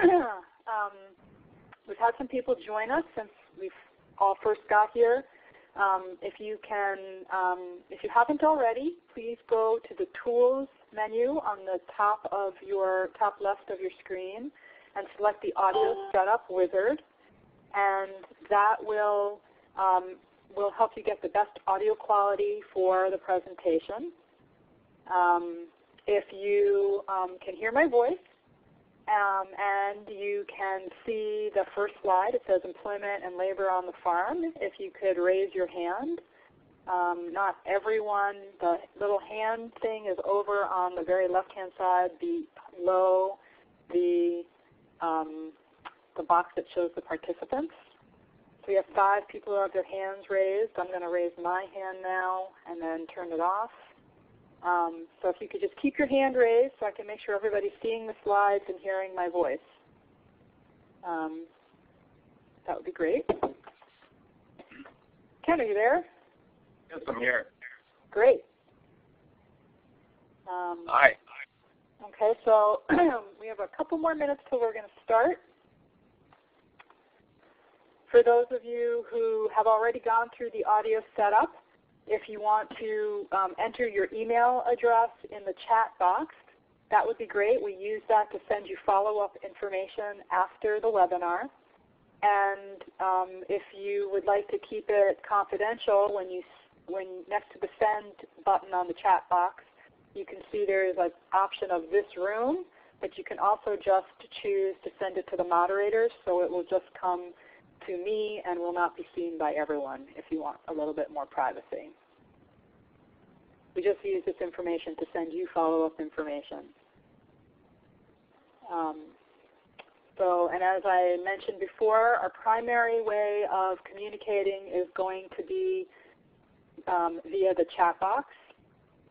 um, we've had some people join us since we've all first got here. Um, if you can, um, if you haven't already, please go to the Tools menu on the top of your top left of your screen and select the Audio Setup Wizard, and that will um, will help you get the best audio quality for the presentation. Um, if you um, can hear my voice, um, and you can see the first slide. It says employment and labor on the farm. If you could raise your hand. Um, not everyone, the little hand thing is over on the very left-hand side below the, um, the box that shows the participants. So we have five people who have their hands raised. I'm going to raise my hand now and then turn it off. Um, so if you could just keep your hand raised so I can make sure everybody's seeing the slides and hearing my voice. Um, that would be great. Ken, are you there? Yes, I'm here. Great. Um, Hi. Okay, so we have a couple more minutes till we're going to start. For those of you who have already gone through the audio setup, if you want to um, enter your email address in the chat box, that would be great. We use that to send you follow-up information after the webinar. And um, if you would like to keep it confidential, when you when next to the send button on the chat box, you can see there is an option of this room, but you can also just choose to send it to the moderators, so it will just come to me and will not be seen by everyone if you want a little bit more privacy. We just use this information to send you follow-up information. Um, so, and as I mentioned before, our primary way of communicating is going to be um, via the chat box,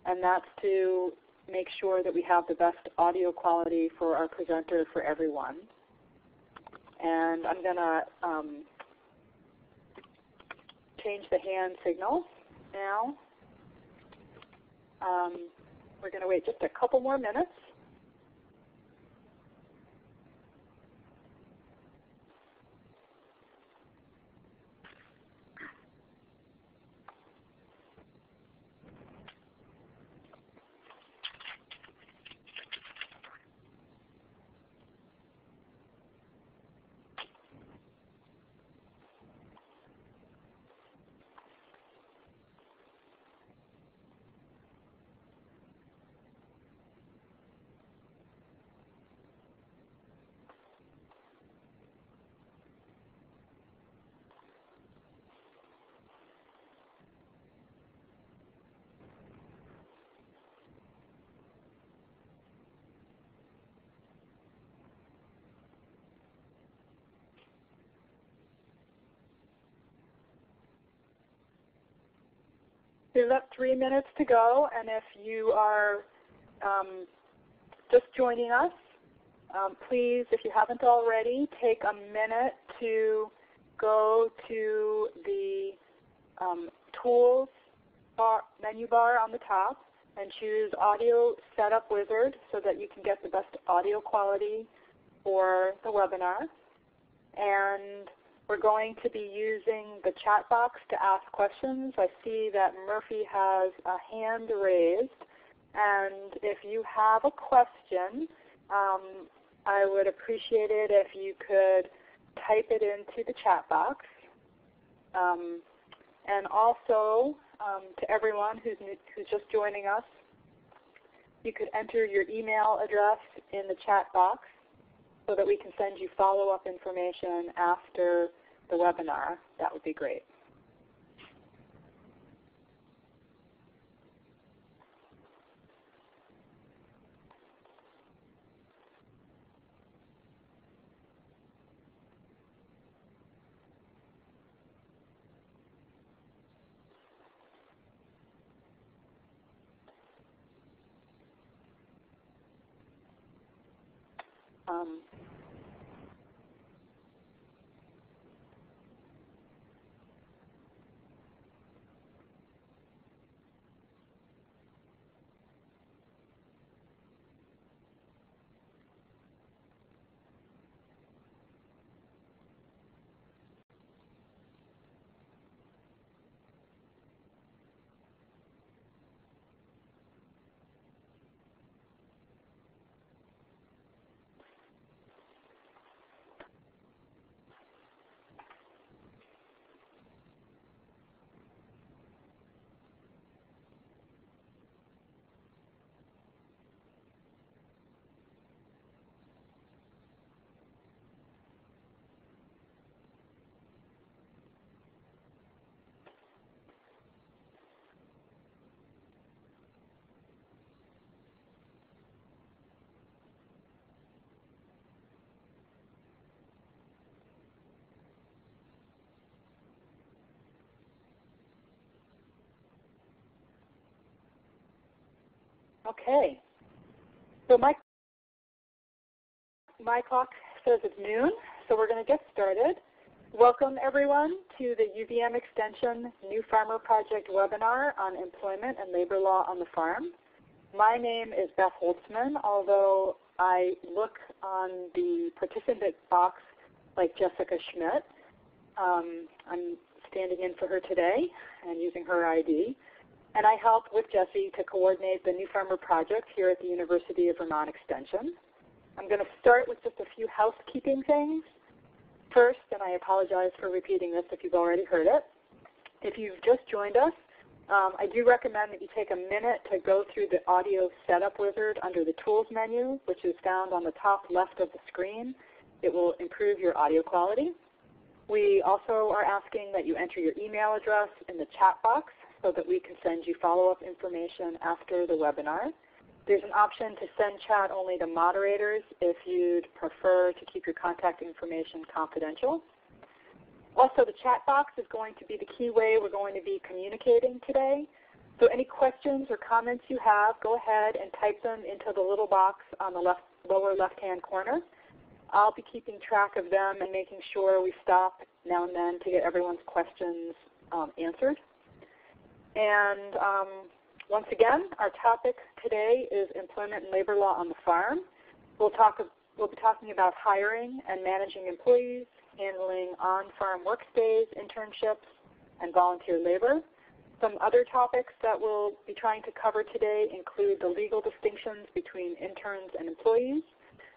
and that's to make sure that we have the best audio quality for our presenter for everyone. And I'm going to um, change the hand signal now. Um, we're going to wait just a couple more minutes. There's about three minutes to go, and if you are um, just joining us, um, please, if you haven't already, take a minute to go to the um, Tools bar, menu bar on the top and choose Audio Setup Wizard so that you can get the best audio quality for the webinar. And we're going to be using the chat box to ask questions. I see that Murphy has a hand raised. And if you have a question, um, I would appreciate it if you could type it into the chat box. Um, and also, um, to everyone who's, who's just joining us, you could enter your email address in the chat box so that we can send you follow-up information after the webinar, that would be great. Um, Okay. So my, my clock says it's noon, so we're going to get started. Welcome everyone to the UVM Extension New Farmer Project webinar on employment and labor law on the farm. My name is Beth Holtzman, although I look on the participant box like Jessica Schmidt. Um, I'm standing in for her today and using her ID. And I help with Jesse to coordinate the New Farmer Project here at the University of Vermont Extension. I'm going to start with just a few housekeeping things. First, and I apologize for repeating this if you've already heard it, if you've just joined us, um, I do recommend that you take a minute to go through the audio setup wizard under the tools menu, which is found on the top left of the screen. It will improve your audio quality. We also are asking that you enter your email address in the chat box so that we can send you follow-up information after the webinar. There's an option to send chat only to moderators if you'd prefer to keep your contact information confidential. Also, the chat box is going to be the key way we're going to be communicating today. So any questions or comments you have, go ahead and type them into the little box on the left, lower left-hand corner. I'll be keeping track of them and making sure we stop now and then to get everyone's questions um, answered. And um, once again, our topic today is employment and labor law on the farm. We'll, talk, we'll be talking about hiring and managing employees, handling on-farm work stays, internships, and volunteer labor. Some other topics that we'll be trying to cover today include the legal distinctions between interns and employees,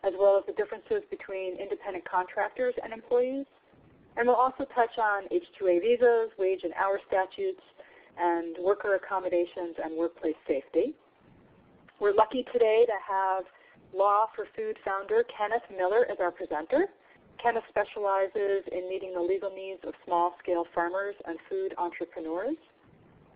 as well as the differences between independent contractors and employees. And we'll also touch on H-2A visas, wage and hour statutes, and worker accommodations and workplace safety. We're lucky today to have Law for Food founder Kenneth Miller as our presenter. Kenneth specializes in meeting the legal needs of small-scale farmers and food entrepreneurs.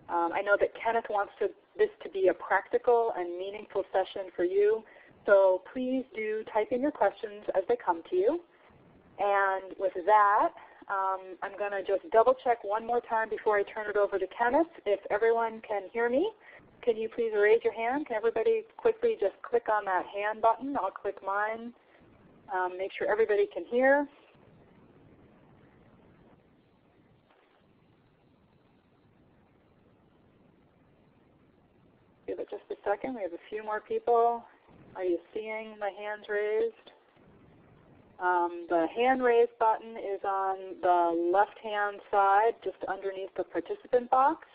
Um, I know that Kenneth wants to, this to be a practical and meaningful session for you, so please do type in your questions as they come to you. And with that, um, I'm going to just double check one more time before I turn it over to Kenneth. If everyone can hear me, can you please raise your hand? Can everybody quickly just click on that hand button? I'll click mine. Um, make sure everybody can hear. Give it just a second. We have a few more people. Are you seeing the hands raised? Um, the hand raise button is on the left-hand side, just underneath the participant box.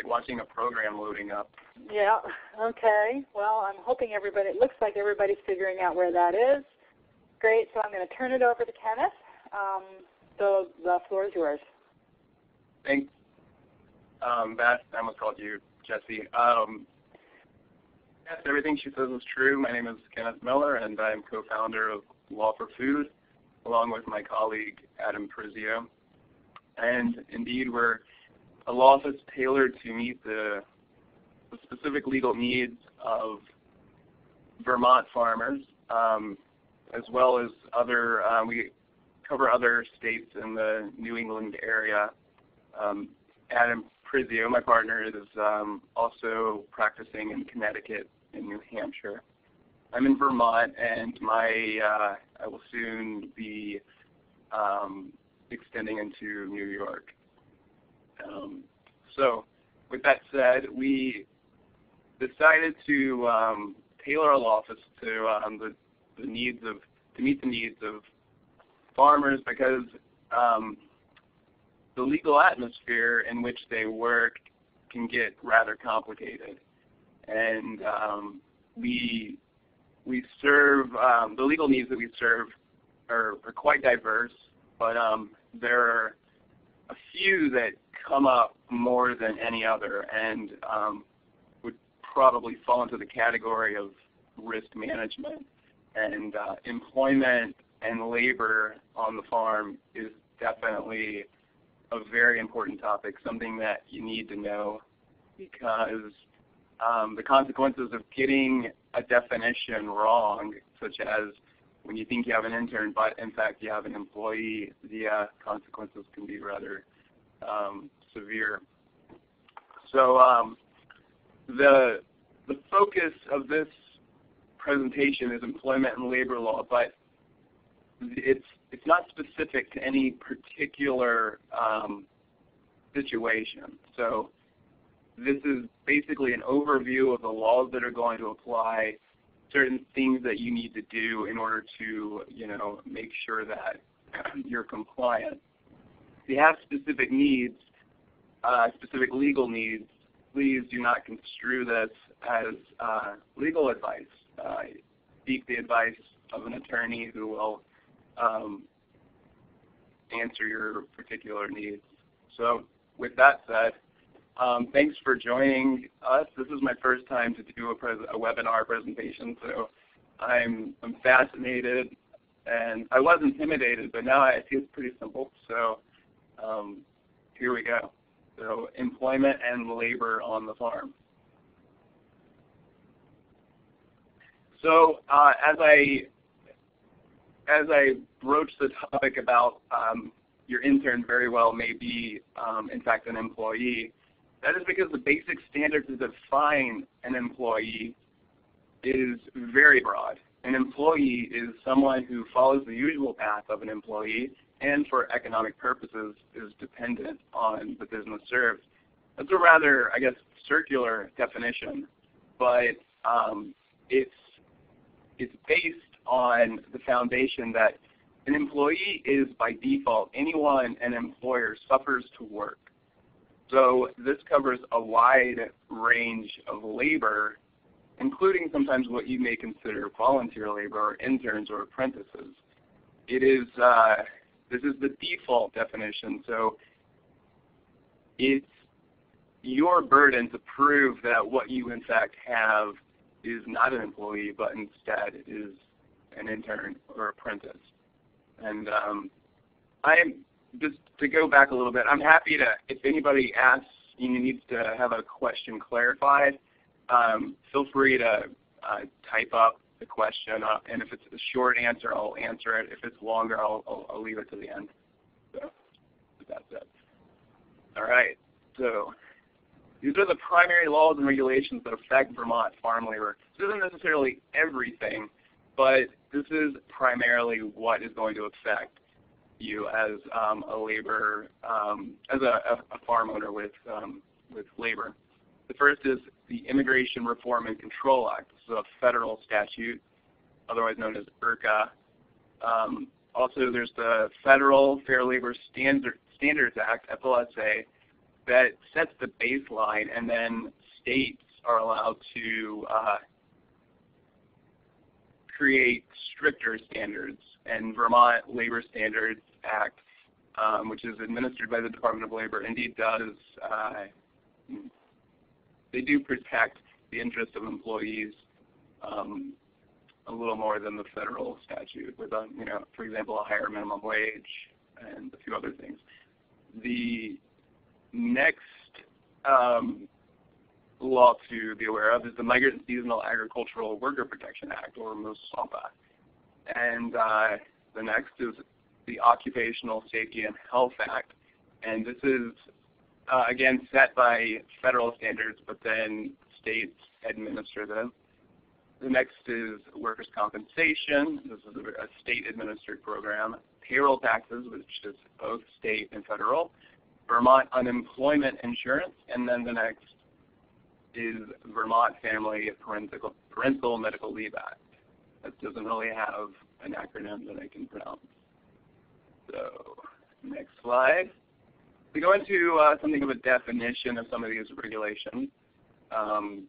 like watching a program loading up. Yeah, okay. Well, I'm hoping everybody, it looks like everybody's figuring out where that is. Great, so I'm going to turn it over to Kenneth. Um, so the floor is yours. Thanks. Um, Beth, I almost called you Jesse. Um, yes, everything she says is true. My name is Kenneth Miller, and I'm co-founder of Law for Food, along with my colleague Adam Prizio. And indeed, we're a law that's tailored to meet the, the specific legal needs of Vermont farmers, um, as well as other, uh, we cover other states in the New England area. Um, Adam Prizio, my partner, is um, also practicing in Connecticut and New Hampshire. I'm in Vermont, and my uh, I will soon be um, extending into New York. Um, so, with that said, we decided to um, tailor our law office to um, the, the needs of to meet the needs of farmers because um, the legal atmosphere in which they work can get rather complicated. And um, we we serve um, the legal needs that we serve are, are quite diverse, but um, there are a few that come up more than any other and um, would probably fall into the category of risk management. And uh, employment and labor on the farm is definitely a very important topic, something that you need to know because um, the consequences of getting a definition wrong, such as when you think you have an intern, but in fact you have an employee, the uh, consequences can be rather um, severe. So um, the the focus of this presentation is employment and labor law, but it's it's not specific to any particular um, situation. So this is basically an overview of the laws that are going to apply, certain things that you need to do in order to, you know, make sure that you're compliant. If you have specific needs, uh, specific legal needs, please do not construe this as uh, legal advice. Uh, seek the advice of an attorney who will um, answer your particular needs. So with that said, um, thanks for joining us. This is my first time to do a, a webinar presentation, so I'm, I'm, fascinated. And I was intimidated, but now I see it's pretty simple. So um, here we go. So employment and labor on the farm. So uh, as I as I broach the topic about um, your intern very well may be, um, in fact, an employee, that is because the basic standard to define an employee is very broad. An employee is someone who follows the usual path of an employee and for economic purposes is dependent on the business served. That's a rather, I guess, circular definition, but um, it's, it's based on the foundation that an employee is by default anyone an employer suffers to work. So this covers a wide range of labor, including sometimes what you may consider volunteer labor or interns or apprentices. It is, uh, this is the default definition. So it's your burden to prove that what you in fact have is not an employee, but instead is an intern or apprentice. And um, I'm just to go back a little bit. I'm happy to if anybody asks you needs to have a question clarified, um, feel free to uh, type up the question, uh, and if it's a short answer, I'll answer it. If it's longer, I'll, I'll, I'll leave it to the end. So that's it. All right. So these are the primary laws and regulations that affect Vermont farm labor. This isn't necessarily everything, but this is primarily what is going to affect you as um, a labor, um, as a, a, farm owner with, um, with labor. The first is the Immigration Reform and Control Act. This is a federal statute, otherwise known as IRCA. Um, also, there's the Federal Fair Labor Standard, Standards Act, FLSA, that sets the baseline, and then states are allowed to uh, create stricter standards. And Vermont Labor Standards Act, um, which is administered by the Department of Labor, indeed does, uh, they do protect the interests of employees um, a little more than the federal statute with, a, you know, for example, a higher minimum wage and a few other things. The next um, law to be aware of is the Migrant and Seasonal Agricultural Worker Protection Act, or MOSAWPA. And uh, the next is the Occupational Safety and Health Act. And this is, uh, again, set by federal standards, but then states administer them. The next is workers' compensation. This is a state-administered program. Payroll taxes, which is both state and federal. Vermont unemployment insurance. And then the next is Vermont Family Parental, Parental Medical Leave Act. That doesn't really have an acronym that I can pronounce. So next slide. We go into uh, something of a definition of some of these regulations. Um,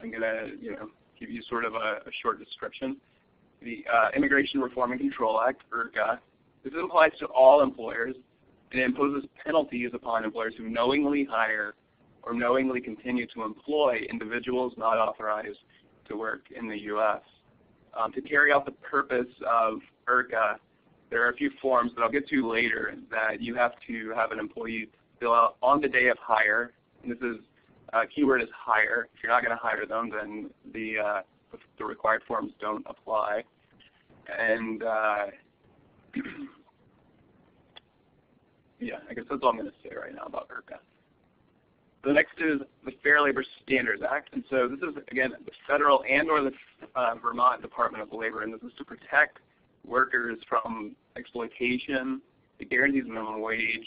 I'm going to you know, give you sort of a, a short description. The uh, Immigration Reform and Control Act, IRCA, this applies to all employers and imposes penalties upon employers who knowingly hire or knowingly continue to employ individuals not authorized to work in the U.S. Um, to carry out the purpose of IRCA, there are a few forms that I'll get to later that you have to have an employee fill out on the day of hire. And this is Uh, keyword is hire. If you're not going to hire them, then the uh, the required forms don't apply. And uh, yeah, I guess that's all I'm going to say right now about IRCA. The next is the Fair Labor Standards Act, and so this is again the federal and or the uh, Vermont Department of Labor, and this is to protect workers from exploitation. It guarantees minimum wage,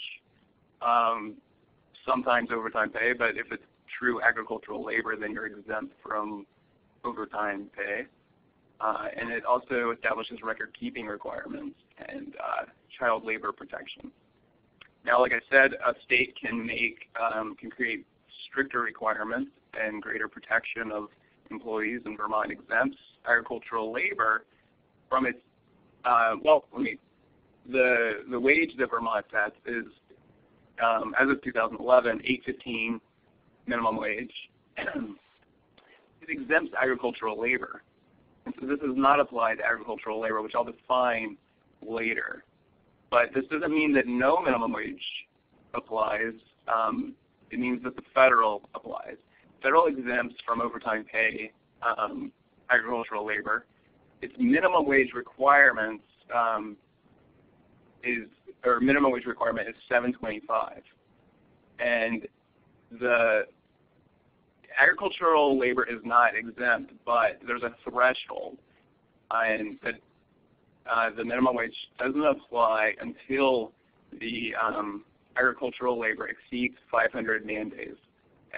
um, sometimes overtime pay, but if it's true agricultural labor, then you're exempt from overtime pay. Uh, and it also establishes record-keeping requirements and uh, child labor protection. Now, like I said, a state can make um, can create stricter requirements and greater protection of employees, and Vermont exempts agricultural labor from its uh, well, let me the the wage that Vermont sets is um, as of 2011 815 minimum wage. it exempts agricultural labor. And so this is not applied to agricultural labor, which I'll define later. But this doesn't mean that no minimum wage applies. Um, it means that the federal applies. Federal exempts from overtime pay um, agricultural labor. Its minimum wage requirements um, is, or minimum wage requirement is 725, and the agricultural labor is not exempt, but there's a threshold, and uh, the minimum wage doesn't apply until the um, agricultural labor exceeds 500 man days.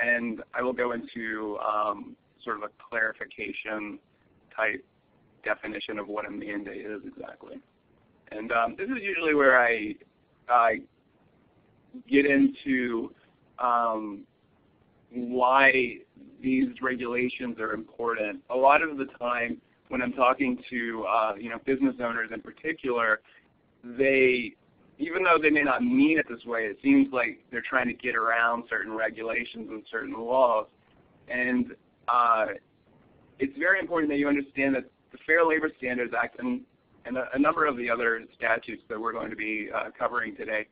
And I will go into um, sort of a clarification type definition of what a man day is exactly. And um, this is usually where I, I get into um, why these regulations are important. A lot of the time when I'm talking to uh, you know business owners in particular, they even though they may not mean it this way, it seems like they're trying to get around certain regulations and certain laws. And uh, it's very important that you understand that the Fair Labor Standards Act and, and a, a number of the other statutes that we're going to be uh, covering today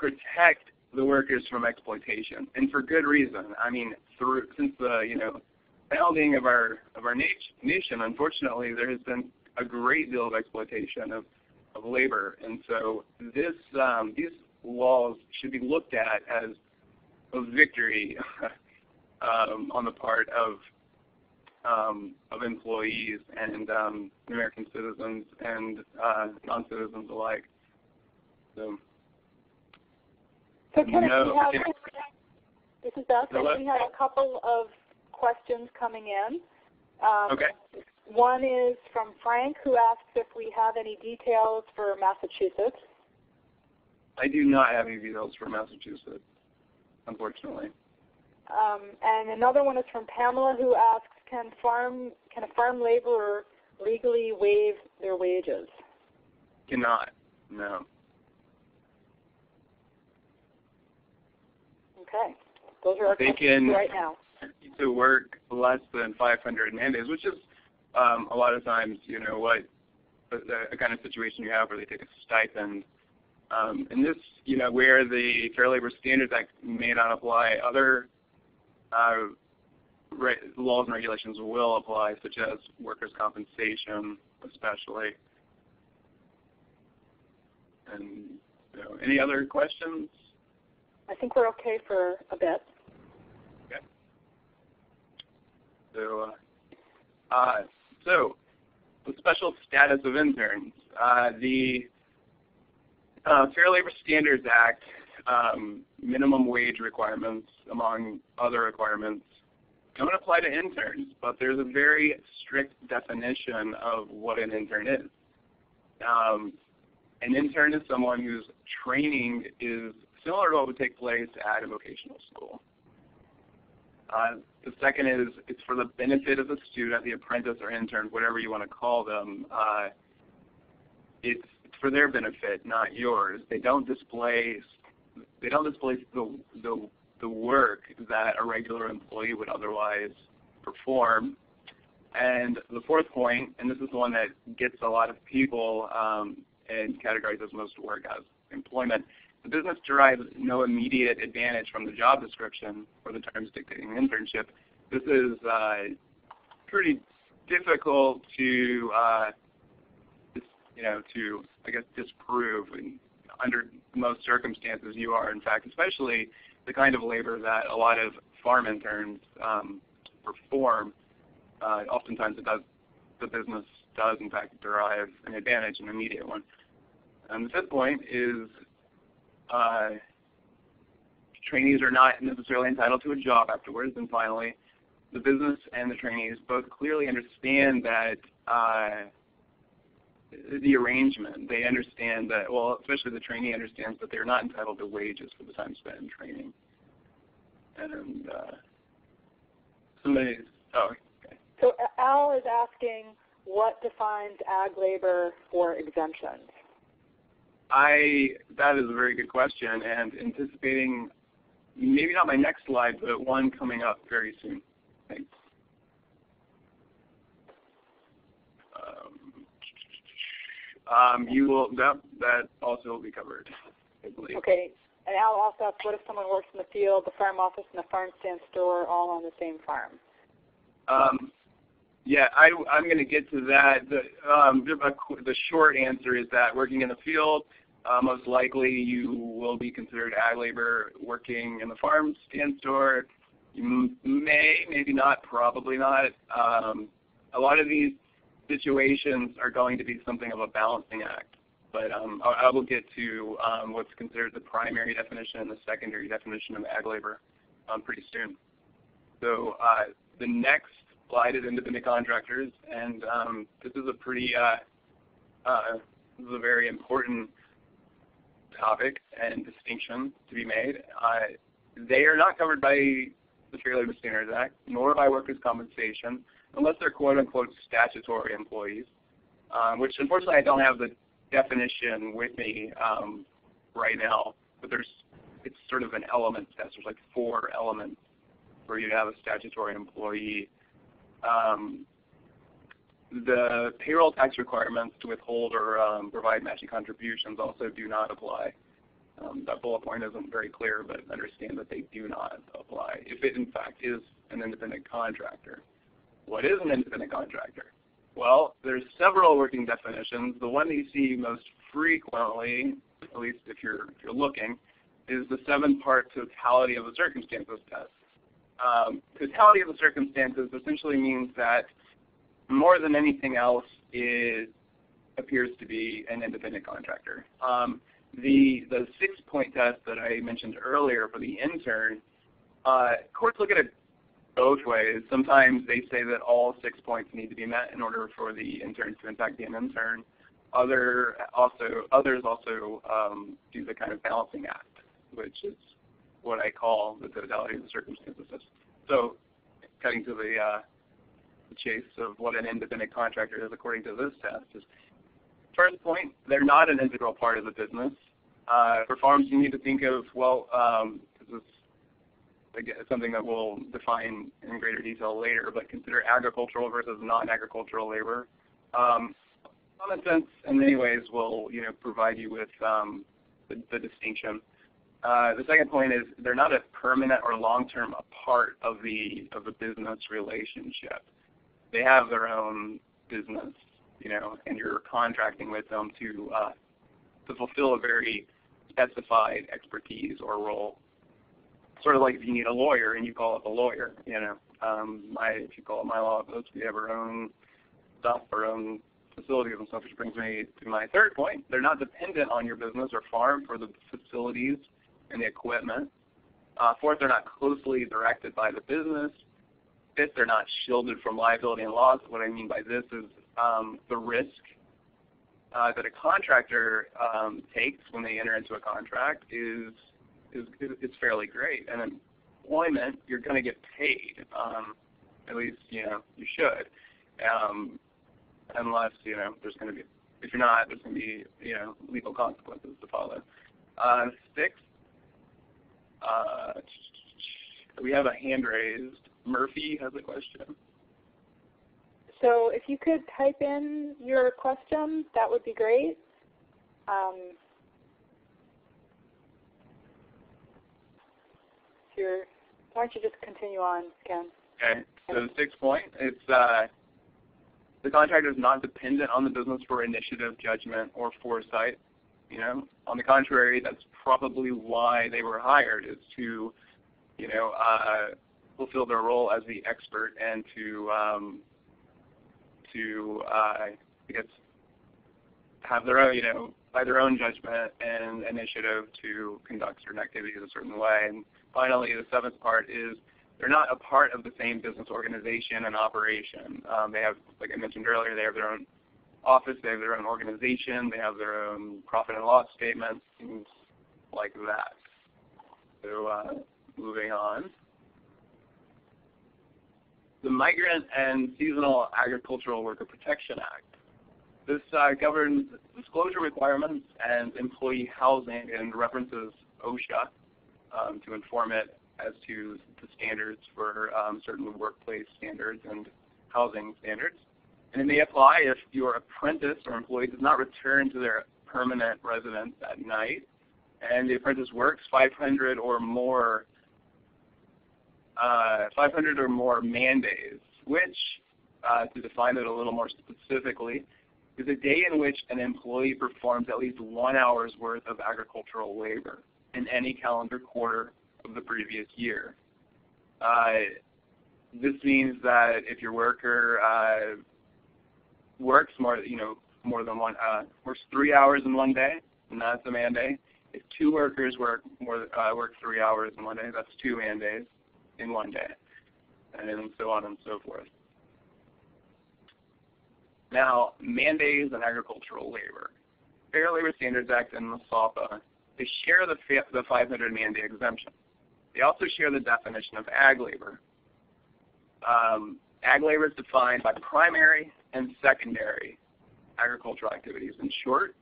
protect the workers from exploitation, and for good reason. I mean, through since the you know founding of our of our nation, unfortunately, there has been a great deal of exploitation of of labor, and so this um, these laws should be looked at as a victory um, on the part of um, of employees and um, American citizens and uh, non-citizens alike. So. So Kenneth, no, we have, this is Beth. We have a couple of questions coming in. Um, okay. One is from Frank, who asks if we have any details for Massachusetts. I do not have any details for Massachusetts, unfortunately. Um, and another one is from Pamela, who asks, "Can farm can a farm laborer legally waive their wages?" Cannot. No. Okay. Those are our they can, right now. To work less than 500 man days, which is um, a lot of times, you know, what the, the kind of situation you have where they take a stipend. Um, and this, you know, where the Fair Labor Standards Act may not apply, other uh, laws and regulations will apply, such as workers' compensation, especially. And any other questions? I think we're okay for a bit. Okay. So, uh, uh, so the special status of interns. Uh, the uh, Fair Labor Standards Act um, minimum wage requirements, among other requirements, don't apply to interns, but there's a very strict definition of what an intern is. Um, an intern is someone whose training is similar to what would take place at a vocational school. Uh, the second is it's for the benefit of the student, the apprentice or intern, whatever you want to call them. Uh, it's for their benefit, not yours. They don't displace they don't displace the, the the work that a regular employee would otherwise perform. And the fourth point, and this is the one that gets a lot of people um, and categorized as most work as employment. The business derives no immediate advantage from the job description or the terms dictating an internship. This is uh, pretty difficult to, uh, you know, to I guess disprove. And under most circumstances, you are in fact, especially the kind of labor that a lot of farm interns um, perform. Uh, oftentimes, it does the business does in fact derive an advantage, an immediate one. And the fifth point is uh, trainees are not necessarily entitled to a job afterwards. And finally, the business and the trainees both clearly understand that uh, the arrangement. They understand that, well, especially the trainee understands that they're not entitled to wages for the time spent in training. And uh, oh, okay. So Al is asking what defines ag labor for exemptions? I that is a very good question, and anticipating maybe not my next slide, but one coming up very soon. Thanks. Um, you will that that also will be covered, I believe. Okay. And Al also asked, what if someone works in the field, the farm office, and the farm stand store all on the same farm? Um, yeah, I, am going to get to that. The, um, the short answer is that working in the field, uh, most likely you will be considered ag labor. Working in the farm stand store, you may, maybe not, probably not. Um, a lot of these situations are going to be something of a balancing act. But um, I, I, will get to um, what's considered the primary definition and the secondary definition of ag labor um, pretty soon. So uh, the next slide is independent contractors, and um, this is a pretty, uh, uh, this is a very important topic and distinction to be made. Uh, they are not covered by the Fair Labor Standards Act, nor by workers' compensation, unless they're quote-unquote statutory employees, um, which unfortunately I don't have the definition with me um, right now, but there's it's sort of an element test. There's like four elements where you have a statutory employee. Um, the payroll tax requirements to withhold or um, provide matching contributions also do not apply. Um, that bullet point isn't very clear, but understand that they do not apply if it in fact is an independent contractor. What is an independent contractor? Well, there's several working definitions. The one that you see most frequently, at least if you're, if you're looking, is the seven-part totality of the circumstances test. Um, totality of the circumstances essentially means that more than anything else, it appears to be an independent contractor. Um, the the six-point test that I mentioned earlier for the intern, uh, courts look at it both ways. Sometimes they say that all six points need to be met in order for the intern to in fact be an intern. Other also others also um, do the kind of balancing act, which is what I call the totality of the circumstances. So, cutting to the uh, chase of what an independent contractor is according to this test is first point, they're not an integral part of the business. Uh, for farms, you need to think of, well, um, this is something that we'll define in greater detail later, but consider agricultural versus non-agricultural labor. Um, common sense, in many ways, will you know provide you with um, the, the, distinction. Uh, the second point is they're not a permanent or long-term part of the of the business relationship they have their own business, you know, and you're contracting with them to uh, to fulfill a very specified expertise or role. Sort of like if you need a lawyer and you call up a lawyer, you know. Um, my if you call up my law office, we have our own stuff, our own facilities and stuff, which brings me to my third point. They're not dependent on your business or farm for the facilities and the equipment. Uh, fourth, they're not closely directed by the business fit. They're not shielded from liability and loss. What I mean by this is um, the risk uh, that a contractor um, takes when they enter into a contract is is, is fairly great. And employment, you're going to get paid. Um, at least you know you should, um, unless you know there's going to be. If you're not, there's going to be you know legal consequences to follow. Uh, six, uh, we have a hand raised. Murphy has a question. So if you could type in your question, that would be great. Um, your, why don't you just continue on, Ken? Okay. So the sixth point, it's uh, the contractor is not dependent on the business for initiative, judgment, or foresight. You know, on the contrary, that's probably why they were hired is to, you know, uh, fulfill their role as the expert and to um, to uh, I guess have their own, you know, by their own judgment and initiative to conduct certain activities a certain way. And finally, the seventh part is they're not a part of the same business organization and operation. Um, they have, like I mentioned earlier, they have their own office, they have their own organization, they have their own profit and loss statements, things like that. So uh, moving on. The Migrant and Seasonal Agricultural Worker Protection Act. This uh, governs disclosure requirements and employee housing and references OSHA um, to inform it as to the standards for um, certain workplace standards and housing standards. And it may apply if your apprentice or employee does not return to their permanent residence at night, and the apprentice works 500 or more uh, 500 or more man days, which, uh, to define it a little more specifically, is a day in which an employee performs at least one hour's worth of agricultural labor in any calendar quarter of the previous year. Uh, this means that if your worker uh, works more, you know, more than one, uh, works three hours in one day, and that's a man day. If two workers work more, uh, work three hours in one day, that's two man days in one day, and so on and so forth. Now, man days and agricultural labor. Fair Labor Standards Act and the SALPA, they share the, the 500 man day exemption. They also share the definition of ag labor. Um, ag labor is defined by primary and secondary agricultural activities. In short,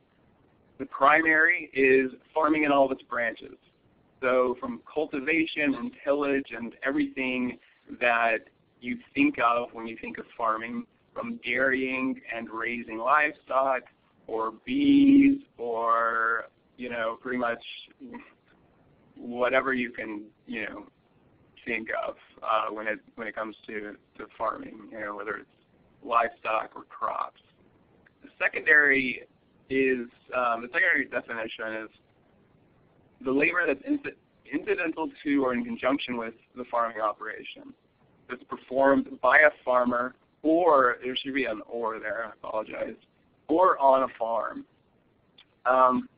the primary is farming in all of its branches. So from cultivation and tillage and everything that you think of when you think of farming, from dairying and raising livestock or bees or, you know, pretty much whatever you can, you know, think of uh, when it when it comes to, to farming, you know, whether it's livestock or crops. The secondary is um, the secondary definition is the labor that's incidental to or in conjunction with the farming operation that's performed by a farmer or, there should be an or there, I apologize, or on a farm. Um,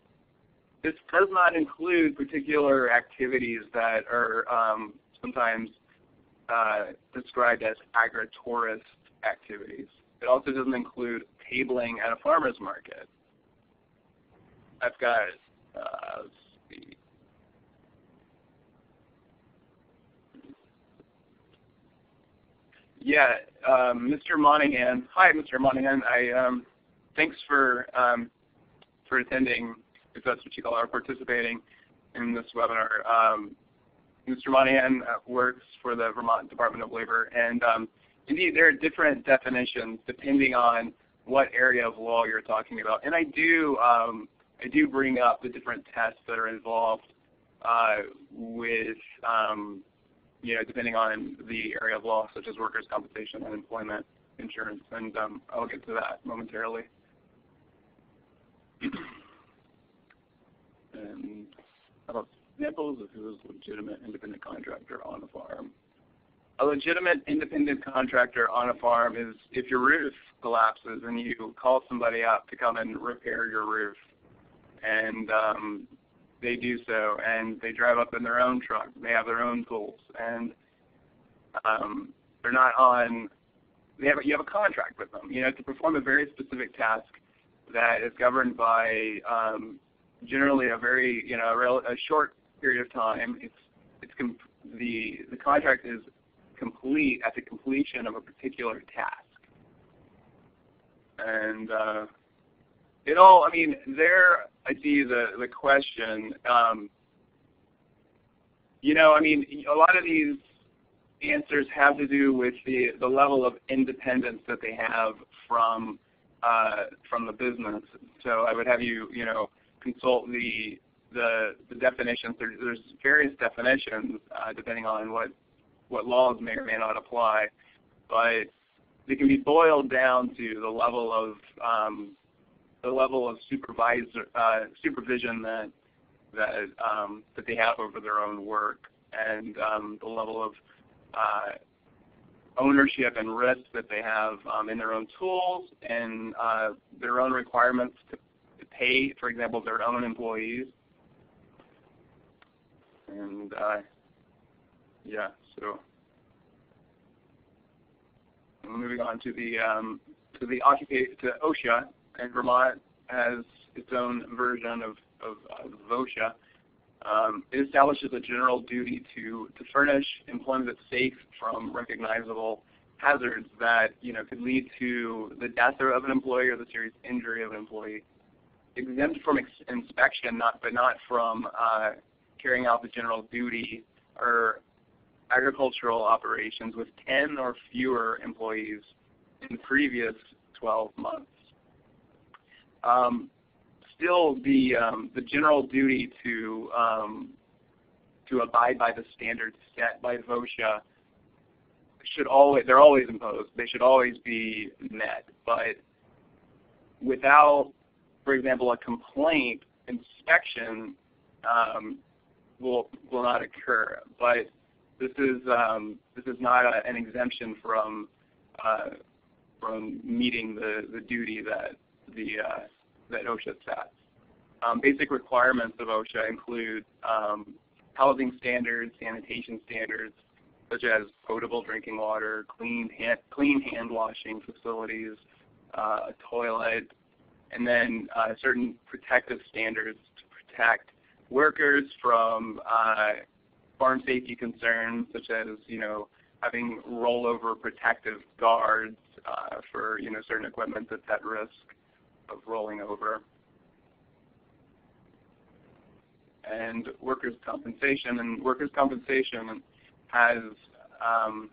this does not include particular activities that are um, sometimes uh, described as agritourist activities. It also doesn't include tabling at a farmer's market. I've got, uh, let's see. Yeah, um, Mr. Monahan. Hi, Mr. Monahan. I um, thanks for um, for attending, if that's what you call it, or participating in this webinar. Um, Mr. Monahan uh, works for the Vermont Department of Labor, and um, indeed there are different definitions depending on what area of law you're talking about. And I do um, I do bring up the different tests that are involved uh, with um, you know, depending on the area of law, such as workers' compensation, unemployment, insurance, and um, I'll get to that momentarily. and about examples of who is a legitimate independent contractor on a farm. A legitimate independent contractor on a farm is if your roof collapses and you call somebody up to come and repair your roof. And um, they do so, and they drive up in their own truck. They have their own tools, and um, they're not on. They have a, you have a contract with them, you know, to perform a very specific task that is governed by um, generally a very, you know, a, real, a short period of time. It's it's the the contract is complete at the completion of a particular task, and uh, it all, I mean, there I see the, the question. Um, you know, I mean, a lot of these answers have to do with the, the level of independence that they have from uh, from the business. So I would have you, you know, consult the the, the definitions. There, there's various definitions uh, depending on what what laws may or may not apply, but they can be boiled down to the level of um, the level of supervisor uh, supervision that that um, that they have over their own work and um, the level of uh, ownership and risk that they have um, in their own tools and uh, their own requirements to, to, pay, for example, their own employees. And uh, yeah, so moving on to the um, to the occupa- to OSHA, and Vermont has its own version of, of, of VOSHA. Um, it establishes a general duty to, to furnish employment that's safe from recognizable hazards that you know could lead to the death of an employee or the serious injury of an employee. Exempt from inspection, not but not from uh, carrying out the general duty or agricultural operations with 10 or fewer employees in the previous 12 months. Um, still, the um, the general duty to um, to abide by the standards set by VOSHA should always they're always imposed. They should always be met, but without, for example, a complaint, inspection um, will will not occur. But this is um, this is not a, an exemption from uh, from meeting the, the duty that the uh, that OSHA sets. Um, basic requirements of OSHA include um, housing standards, sanitation standards, such as potable drinking water, clean hand, clean hand washing facilities, uh, a toilet, and then uh, certain protective standards to protect workers from uh, farm safety concerns, such as you know having rollover protective guards uh, for you know certain equipment that's at risk of rolling over. And workers' compensation, and workers' compensation has um,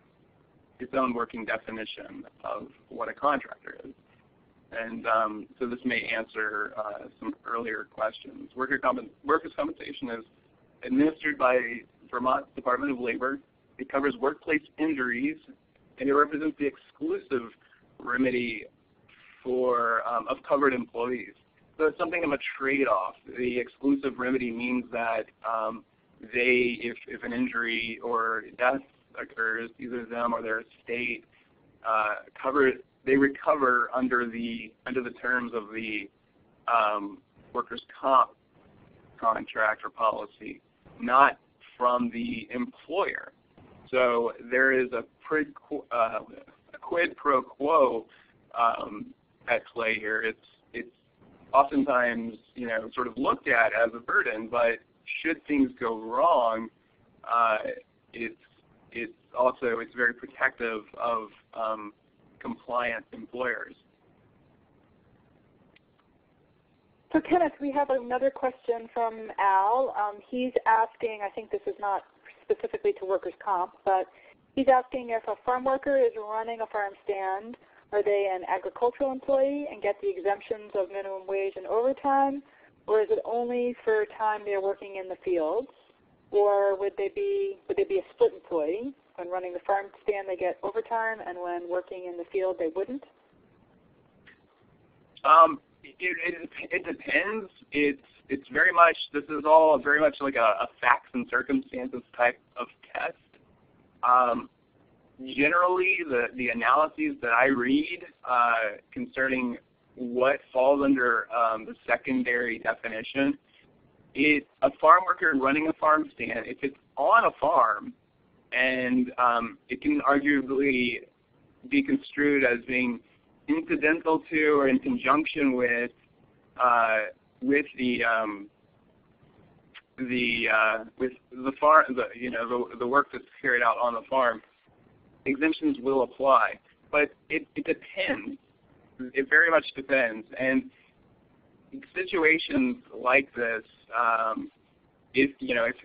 its own working definition of what a contractor is. And um, so this may answer uh, some earlier questions. Worker workers' compensation is administered by Vermont Department of Labor. It covers workplace injuries, and it represents the exclusive remedy for um, of covered employees. So it's something of a trade-off. The exclusive remedy means that um, they, if, if an injury or death occurs, either them or their estate, uh, cover they recover under the under the terms of the um, workers' comp contract or policy, not from the employer. So there is a, quid, uh, a quid pro quo um, at play here. It's it's oftentimes you know sort of looked at as a burden, but should things go wrong, uh, it's it's also it's very protective of um, compliant employers. So Kenneth, we have another question from Al. Um, he's asking, I think this is not specifically to workers' comp, but he's asking if a farm worker is running a farm stand, are they an agricultural employee and get the exemptions of minimum wage and overtime, or is it only for time they're working in the fields, or would they be would they be a split employee? When running the farm stand, they get overtime, and when working in the field, they wouldn't. Um, it, it, it depends. It's it's very much this is all very much like a, a facts and circumstances type of test. Um, generally, the the analyses that I read uh, concerning what falls under um, the secondary definition, it a farm worker running a farm stand, if it's on a farm, and um, it can arguably be construed as being incidental to or in conjunction with uh, with the um, the uh, with the farm the you know the, the work that's carried out on the farm, exemptions will apply. But it, it depends. It very much depends. And situations like this, um, if you know if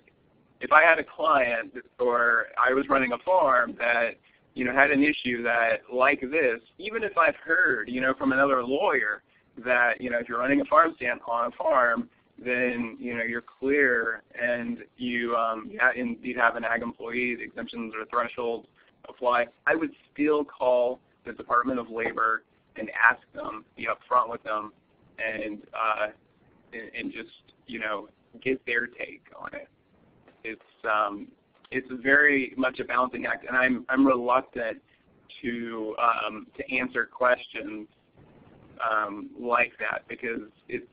if I had a client or I was running a farm that you know, had an issue that like this, even if I've heard, you know, from another lawyer that, you know, if you're running a farm stand on a farm, then you know you're clear and you um, yeah, indeed have an ag employee, the exemptions or thresholds apply, I would still call the Department of Labor and ask them, be upfront with them, and uh, and, and just you know get their take on it. It's um, it's very much a balancing act, and I'm I'm reluctant to um, to answer questions um, like that because it's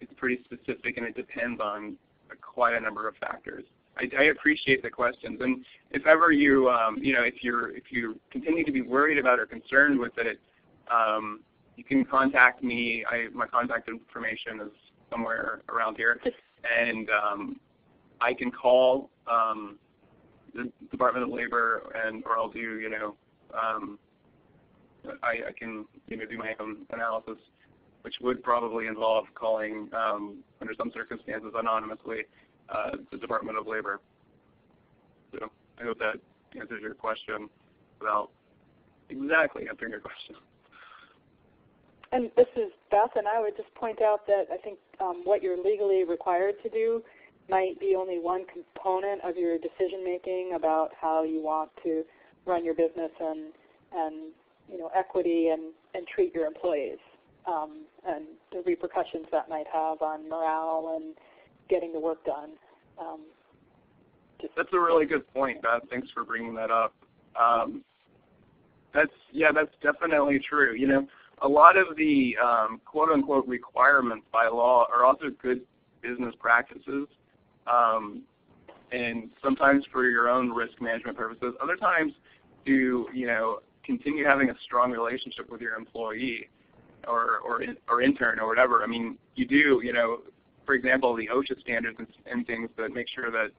it's pretty specific and it depends on quite a number of factors. I, I appreciate the questions, and if ever you um, you know if you're if you continue to be worried about or concerned with it, um, you can contact me. I, my contact information is somewhere around here, and um, I can call um, the Department of Labor, and or I'll do you know um, I, I can you know do my own analysis, which would probably involve calling um, under some circumstances anonymously uh, the Department of Labor. So I hope that answers your question without exactly answering your question. And this is Beth, and I would just point out that I think um, what you're legally required to do might be only one component of your decision making about how you want to run your business and and you know equity and and treat your employees um, and the repercussions that might have on morale and getting the work done. Um, that's a really good point, Beth. Thanks for bringing that up. Um, that's yeah, that's definitely true. You know, a lot of the um, quote unquote requirements by law are also good business practices. Um, and sometimes for your own risk management purposes, other times to you know continue having a strong relationship with your employee or or or intern or whatever. I mean, you do you know, for example, the OSHA standards and, and things that make sure that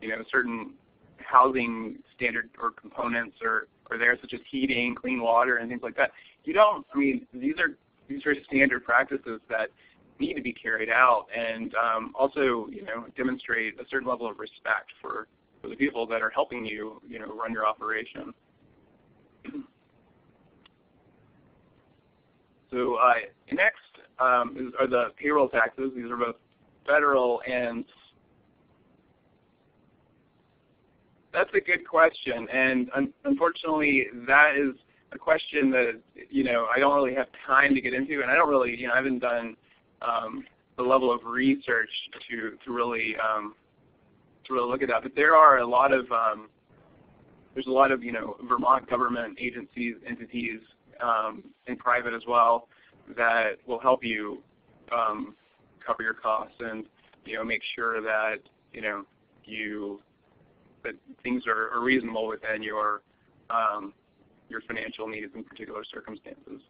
you know certain housing standard or components are are there, such as heating, clean water, and things like that. You don't. I mean, these are these are standard practices that need to be carried out, and um, also you know demonstrate a certain level of respect for for the people that are helping you you know run your operation. So uh, next um, is, are the payroll taxes. These are both federal and that's a good question, and un unfortunately, that is a question that you know I don't really have time to get into, and I don't really you know I haven't done um, the level of research to to really um, to really look at that. But there are a lot of um, there's a lot of you know Vermont government agencies, entities, um, and private as well that will help you um, cover your costs and you know make sure that you know you that things are, are reasonable within your um, your financial needs in particular circumstances.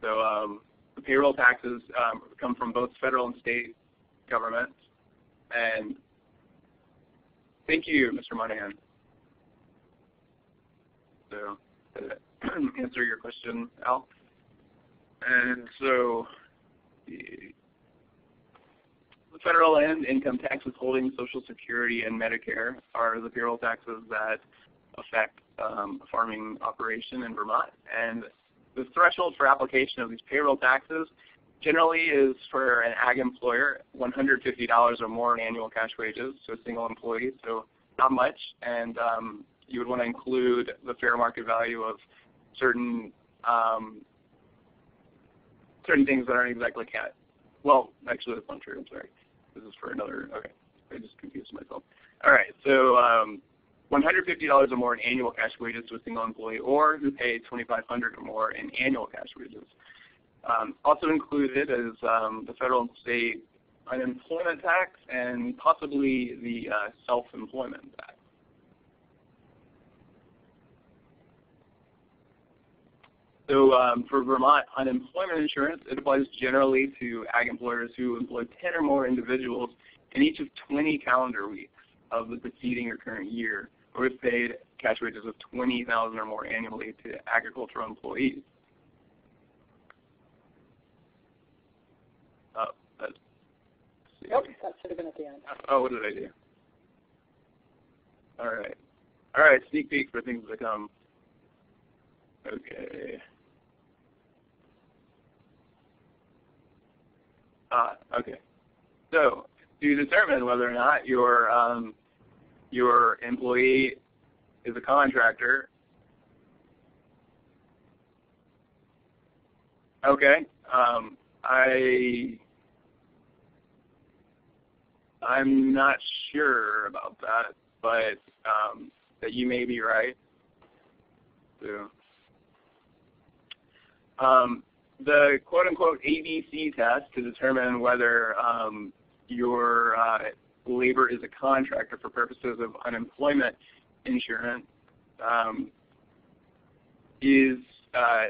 So um, the payroll taxes um, come from both federal and state governments. And thank you, Mr. Monahan. So answer your question, Al. And so the federal and income tax withholding, Social Security, and Medicare are the payroll taxes that affect um, farming operation in Vermont. And the threshold for application of these payroll taxes generally is for an ag employer $150 or more in annual cash wages to a single employee, so not much. And um, you would want to include the fair market value of certain um, certain things that aren't exactly cat. Well, actually, that's not true. I'm sorry. This is for another, okay, I just confused myself. All right, so um, $150 or more in annual cash wages to a single employee or who pay $2,500 or more in annual cash wages. Um, also included is um, the federal and state unemployment tax and possibly the uh, self-employment tax. So um, for Vermont unemployment insurance, it applies generally to ag employers who employ 10 or more individuals in each of 20 calendar weeks of the preceding or current year, or if paid cash wages of 20000 or more annually to agricultural employees. Oh, that's, Nope, that should have been at the end. Oh, what did I do? All right. All right, sneak peek for things to come. Okay. Ah, okay. So to determine whether or not your um, your employee is a contractor. Okay. Um, I I'm not sure about that, but um, that you may be right. So, um, the quote-unquote ABC test to determine whether um, your uh, labor is a contractor for purposes of unemployment insurance um, is uh,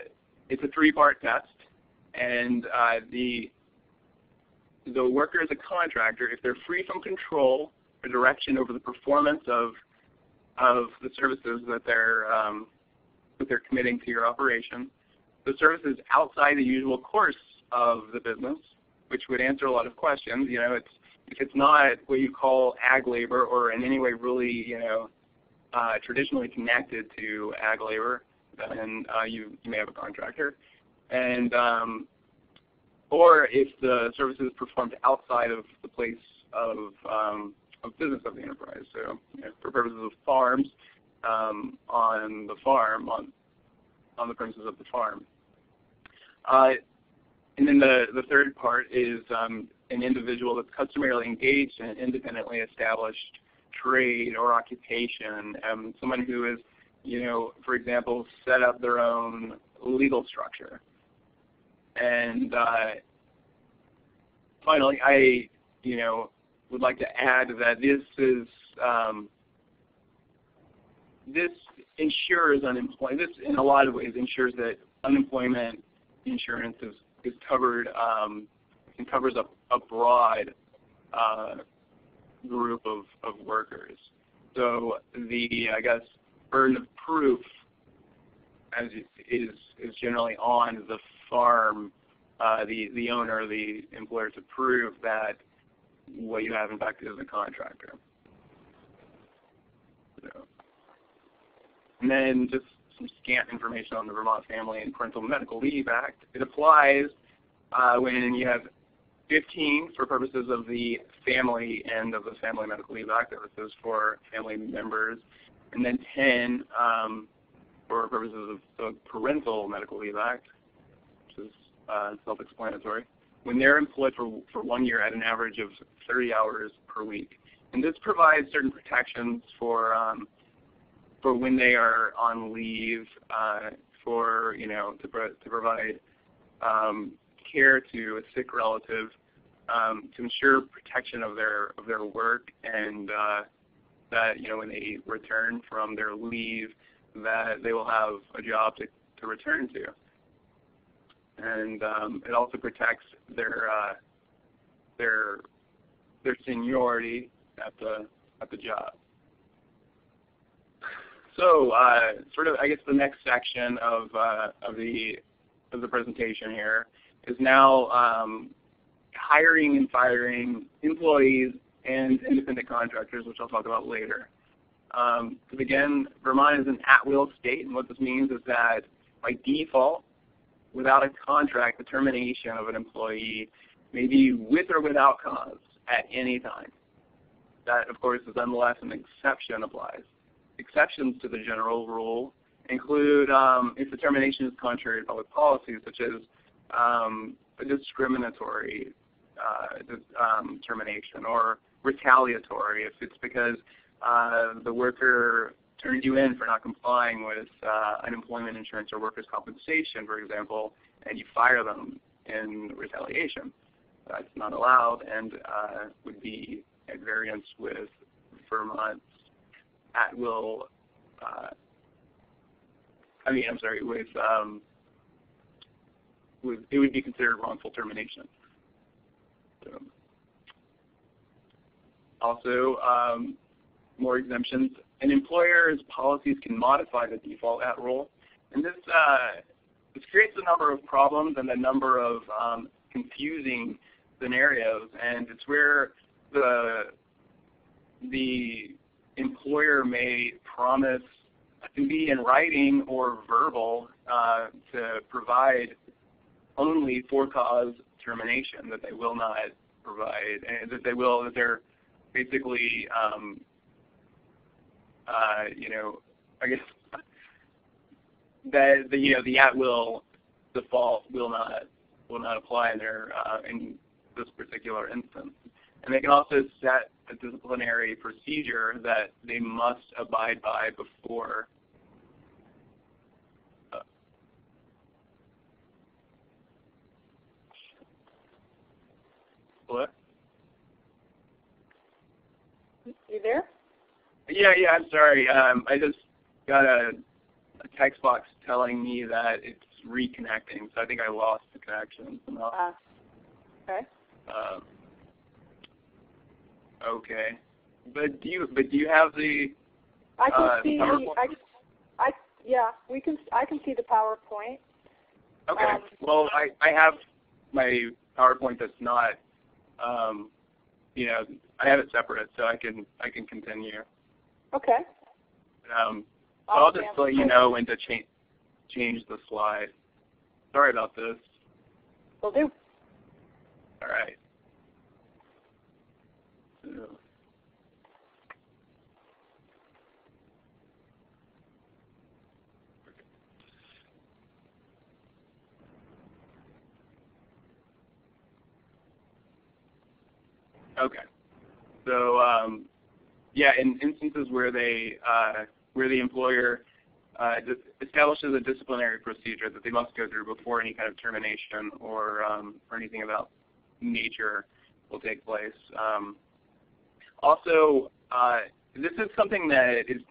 it's a three-part test, and uh, the the worker is a contractor if they're free from control or direction over the performance of of the services that they're um, that they're committing to your operation. The services outside the usual course of the business, which would answer a lot of questions. You know, it's if it's not what you call ag labor or in any way really, you know, uh, traditionally connected to ag labor, then uh, you, you may have a contractor. And um, or if the service is performed outside of the place of, um, of business of the enterprise. So you know, for purposes of farms, um, on the farm, on, on the premises of the farm. Uh, and then the, the third part is um, an individual that's customarily engaged in an independently established trade or occupation, um, someone who is, you know, for example, set up their own legal structure. And uh, finally, I, you know, would like to add that this is um, this ensures unemployment. This, in a lot of ways, ensures that unemployment insurance is is covered um, and covers a, a broad uh, group of, of workers. So the I guess burden of proof as is is generally on the farm, uh, the the owner, the employer to prove that what you have in fact is a contractor. So, and then just some scant information on the Vermont Family and Parental Medical Leave Act. It applies uh, when you have 15 for purposes of the family end of the Family Medical Leave Act, that was for family members, and then 10 um, for purposes of the Parental Medical Leave Act, which is uh, self-explanatory, when they're employed for, for one year at an average of 30 hours per week. And this provides certain protections for um, for when they are on leave, uh, for you know to, pro to provide um, care to a sick relative, um, to ensure protection of their of their work, and uh, that you know when they return from their leave, that they will have a job to to return to. And um, it also protects their uh, their their seniority at the at the job. So uh, sort of, I guess the next section of, uh, of, the, of the presentation here is now um, hiring and firing employees and independent contractors, which I'll talk about later. Um, to begin, Vermont is an at-will state, and what this means is that by default, without a contract, the termination of an employee may be with or without cause at any time. That, of course, is unless an exception applies exceptions to the general rule include um, if the termination is contrary to public policy, such as um, discriminatory uh, um, termination or retaliatory, if it's because uh, the worker turned you in for not complying with uh, unemployment insurance or workers' compensation, for example, and you fire them in retaliation. That's not allowed and uh, would be at variance with Vermont's at will, uh, I mean, I'm sorry, with, um, with, it would be considered wrongful termination. So, also, um, more exemptions. An employer's policies can modify the default at rule, and this uh, this creates a number of problems and a number of um, confusing scenarios, and it's where the the employer may promise to be in writing or verbal uh, to provide only for cause termination that they will not provide, and that they will that they're basically um, uh, you know I guess that the you know the at will default will not will not apply uh, in this particular instance. And they can also set a disciplinary procedure that they must abide by before uh, what? You there? Yeah, yeah. I'm sorry. Um, I just got a, a text box telling me that it's reconnecting, so I think I lost the connection somehow. Uh, okay. Um, okay. But do you but do you have the I can uh, see. PowerPoint? I, I, yeah, we can. I can see the PowerPoint. Okay. Um, well, I, I have my PowerPoint that's not, um, you know, I have it separate, so I can I can continue. Okay. Um, so I'll just let you know when to change change the slide. Sorry about this. Will do. All right. So, Okay. So um, yeah, in instances where they uh, where the employer uh, establishes a disciplinary procedure that they must go through before any kind of termination or um, or anything about nature will take place. Um, also, uh, this is something that is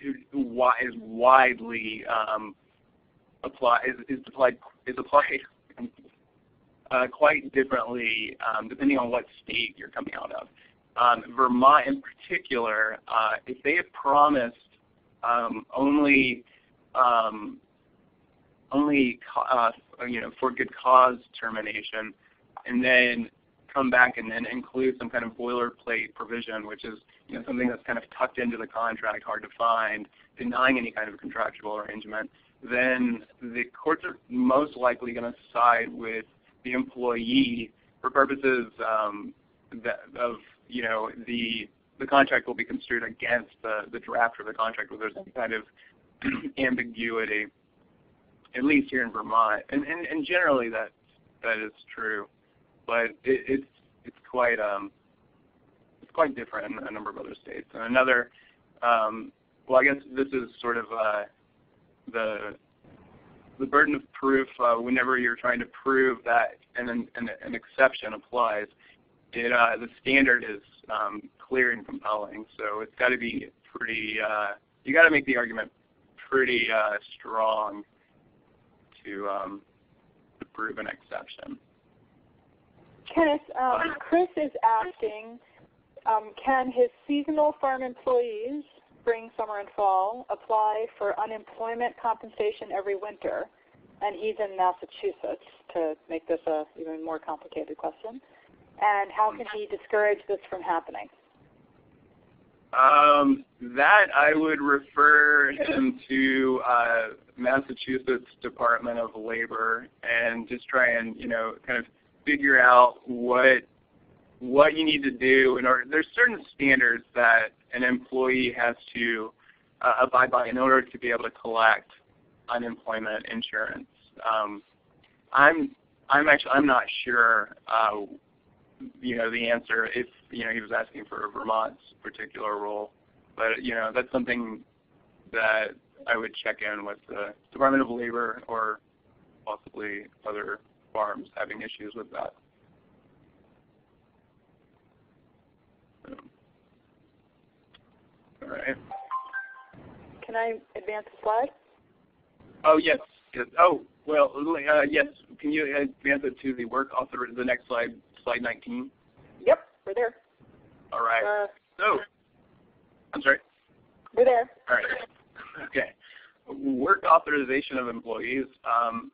is widely um, apply is, is applied is applied uh, quite differently um, depending on what state you're coming out of. Um, Vermont, in particular, uh, if they have promised um, only um, only uh, you know for good cause termination, and then come back and then include some kind of boilerplate provision, which is you know something that's kind of tucked into the contract, hard to find, denying any kind of contractual arrangement, then the courts are most likely going to side with the employee for purposes um, that, of you know the the contract will be construed against the, the draft of the contract where there's any kind of ambiguity, at least here in Vermont. And, and, and generally that that is true, but it, it's it's quite um, it's quite different in a number of other states. And another, um, well, I guess this is sort of uh, the the burden of proof uh, whenever you're trying to prove that an, an, an exception applies. It, uh, the standard is um, clear and compelling, so it's got to be pretty. Uh, you got to make the argument pretty uh, strong to, um, to prove an exception. Kenneth, um, Chris is asking, um, can his seasonal farm employees, spring, summer, and fall, apply for unemployment compensation every winter? And he's in Massachusetts to make this a even more complicated question. And how can he discourage this from happening? Um, that I would refer him to uh, Massachusetts Department of Labor and just try and you know kind of figure out what what you need to do in order. There's certain standards that an employee has to uh, abide by in order to be able to collect unemployment insurance. Um, I'm I'm actually I'm not sure uh, you know the answer if you know he was asking for Vermont's particular role, but you know that's something that I would check in with the Department of Labor or possibly other farms having issues with that. Um, all right. Can I advance the slide? Oh yes. yes. Oh well. Uh, yes. Can you advance it to the work author? The next slide, slide 19. Yep, we're there. All right. Uh, So, I'm sorry. we're there. All right. Okay. Work authorization of employees. Um,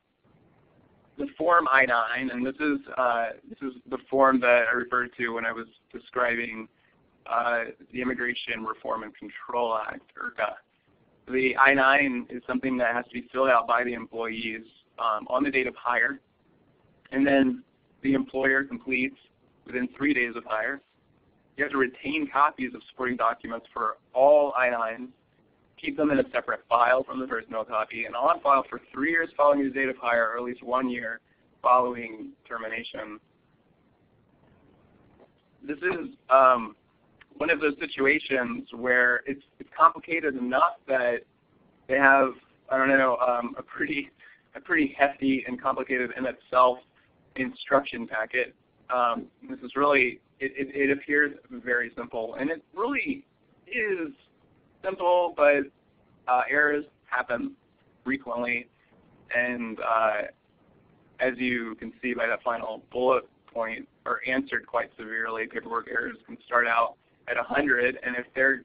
the form I-9, and this is uh, this is the form that I referred to when I was describing the Immigration Reform and Control Act, IRCA. The I-9 is something that has to be filled out by the employees um, on the date of hire, and then the employer completes within three days of hire. You have to retain copies of supporting documents for all I-9s, keep them in a separate file from the personal copy, and on file for three years following the date of hire, or at least one year following termination. This is um, one of those situations where it's, it's complicated enough that they have, I don't know, um, a pretty a pretty hefty and complicated in itself instruction packet. Um, this is really, it, it, it, appears very simple, and it really is simple, but uh, errors happen frequently, and uh, as you can see by that final bullet point, are answered quite severely. Paperwork errors can start out at 100, and if they're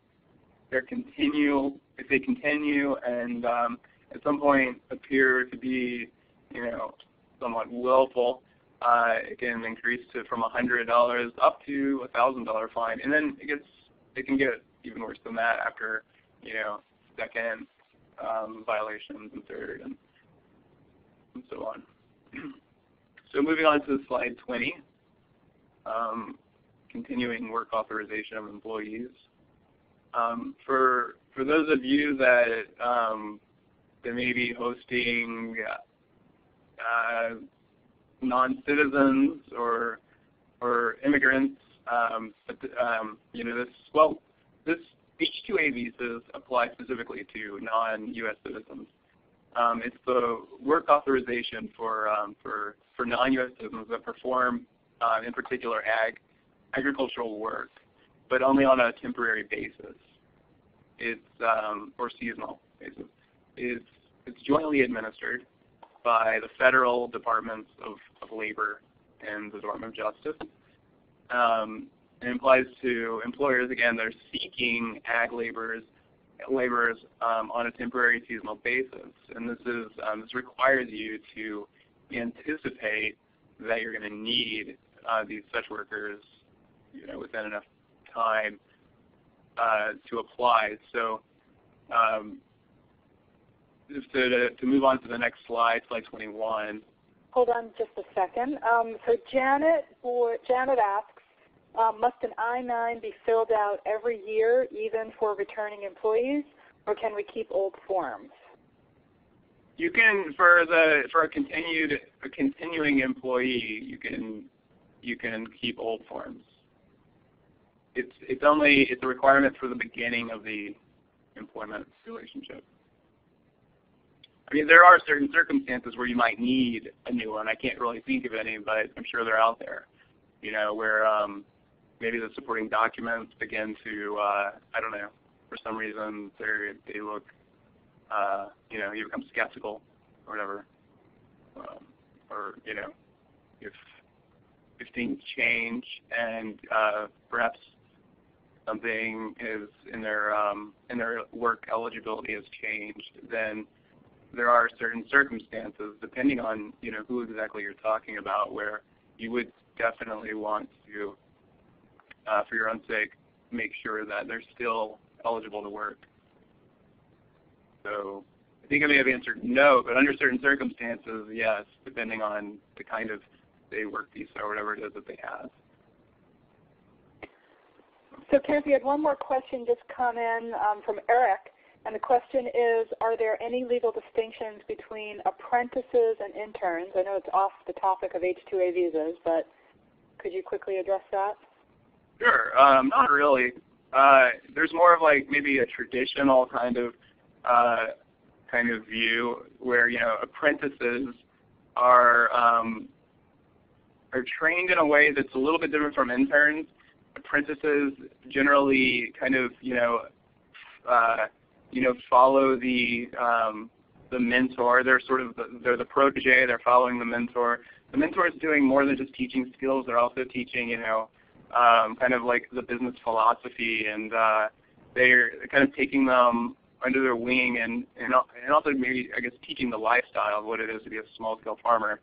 they're continue, if they continue and um, at some point appear to be, you know, somewhat willful, uh, it can increase to from $100 up to a $1,000 fine, and then it gets it can get even worse than that after, you know, second um, violations and third and, and so on. so moving on to slide 20, um, continuing work authorization of employees. Um, for for those of you that um, that may be hosting uh, non-citizens or or immigrants, um, but um, you know this well this H-2A visas apply specifically to non-U.S. citizens. Um, it's the work authorization for um, for for non-U.S. citizens that perform, uh, in particular, ag agricultural work, but only on a temporary basis. It's um, or seasonal basis. It's it's jointly administered by the federal departments of, of labor and the Department of Justice. Um, it applies to employers again that are seeking ag laborers laborers um, on a temporary seasonal basis, and this is um, this requires you to anticipate that you're going to need uh, these such workers you know, within enough time uh, to apply. So um, just to, to move on to the next slide, slide 21. Hold on just a second. Um, so Janet, or Janet asks, um, must an I-9 be filled out every year, even for returning employees, or can we keep old forms? You can, for the for a continued a continuing employee, you can you can keep old forms it's it's only it's a requirement for the beginning of the employment relationship. I mean, there are certain circumstances where you might need a new one. I can't really think of any, but I'm sure they're out there. You know, where um, maybe the supporting documents begin to, uh, I don't know, for some reason they they look, uh, you know, you become skeptical or whatever, um, or you know, if if things change and uh, perhaps something is in their um, in their work eligibility has changed, then there are certain circumstances, depending on you know who exactly you're talking about, where you would definitely want to, uh, for your own sake, make sure that they're still eligible to work. So I think I may have answered no, but under certain circumstances, yes, depending on the kind of say work visa or whatever it is that they have. So Kenneth, we had one more question just come in um, from Eric, and the question is, are there any legal distinctions between apprentices and interns? I know it's off the topic of H-2A visas, but could you quickly address that? Sure. Um, not really. Uh, there's more of like maybe a traditional kind of uh, kind of view where you know apprentices are um, are trained in a way that's a little bit different from interns apprentices generally kind of you know uh, you know follow the um, the mentor. They're sort of the, they're the protege. They're following the mentor. The mentor is doing more than just teaching skills. They're also teaching you know um, kind of like the business philosophy, and uh, they're kind of taking them under their wing and and and also maybe I guess teaching the lifestyle of what it is to be a small scale farmer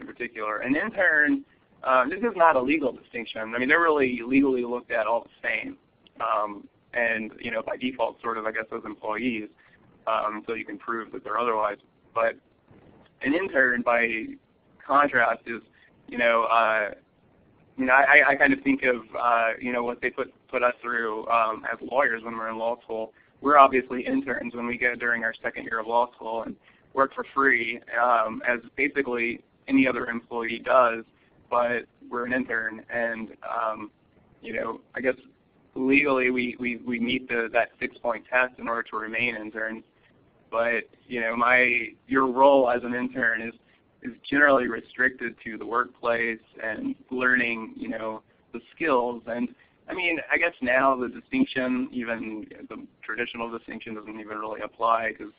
in particular. An intern um, this is not a legal distinction. I mean, they're really legally looked at all the same. Um, and, you know, by default, sort of, I guess, as employees, um, so you can prove that they're otherwise. But an intern, by contrast, is you know, uh, you know, I, I kind of think of, uh, you know, what they put put us through um, as lawyers when we're in law school. We're obviously interns when we go during our second year of law school and work for free, um, as basically any other employee does. But we're an intern, and um, you know, I guess legally we, we, we meet the, that six-point test in order to remain interns. But you know, my your role as an intern is is generally restricted to the workplace and learning, you know, the skills. And I mean, I guess now the distinction, even the traditional distinction, doesn't even really apply because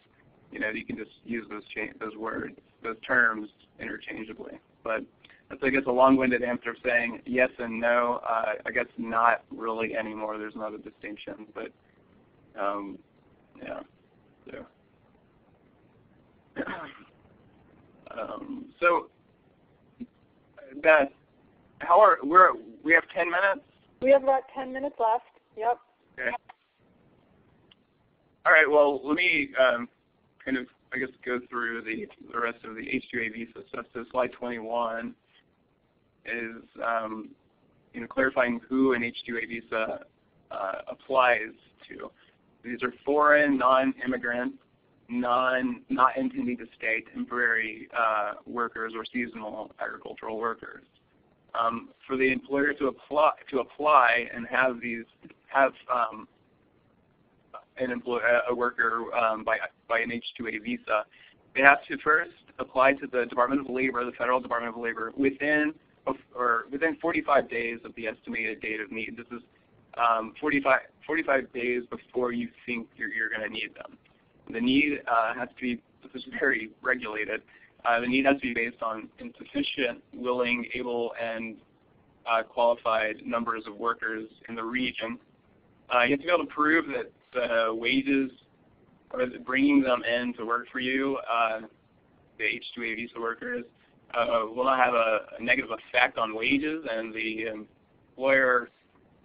you know you can just use those those words, those terms interchangeably. But that's I guess a long-winded answer of saying yes and no. Uh, I guess not really anymore. There's not a distinction, but um, yeah. So. Um, so, Beth, how are we're we have ten minutes? We have about ten minutes left. Yep. Okay. All right. Well, let me um, kind of I guess go through the the rest of the H-2A visa stuff. So slide 21 is um, you know clarifying who an H-2A visa uh, applies to. These are foreign, non-immigrant non not intending to stay temporary uh, workers or seasonal agricultural workers. Um, for the employer to apply to apply and have these have um, an employee a worker um, by by an H-2A visa, they have to first apply to the Department of Labor, the Federal Department of Labor, within or within 45 days of the estimated date of need. This is um, 45, 45 days before you think you're, you're going to need them. The need uh, has to be, this is very regulated, uh, the need has to be based on insufficient, willing, able, and uh, qualified numbers of workers in the region. Uh, you have to be able to prove that the wages, or bringing them in to work for you, uh, the H-2A visa workers, uh, will not have a, a, negative effect on wages, and the employer,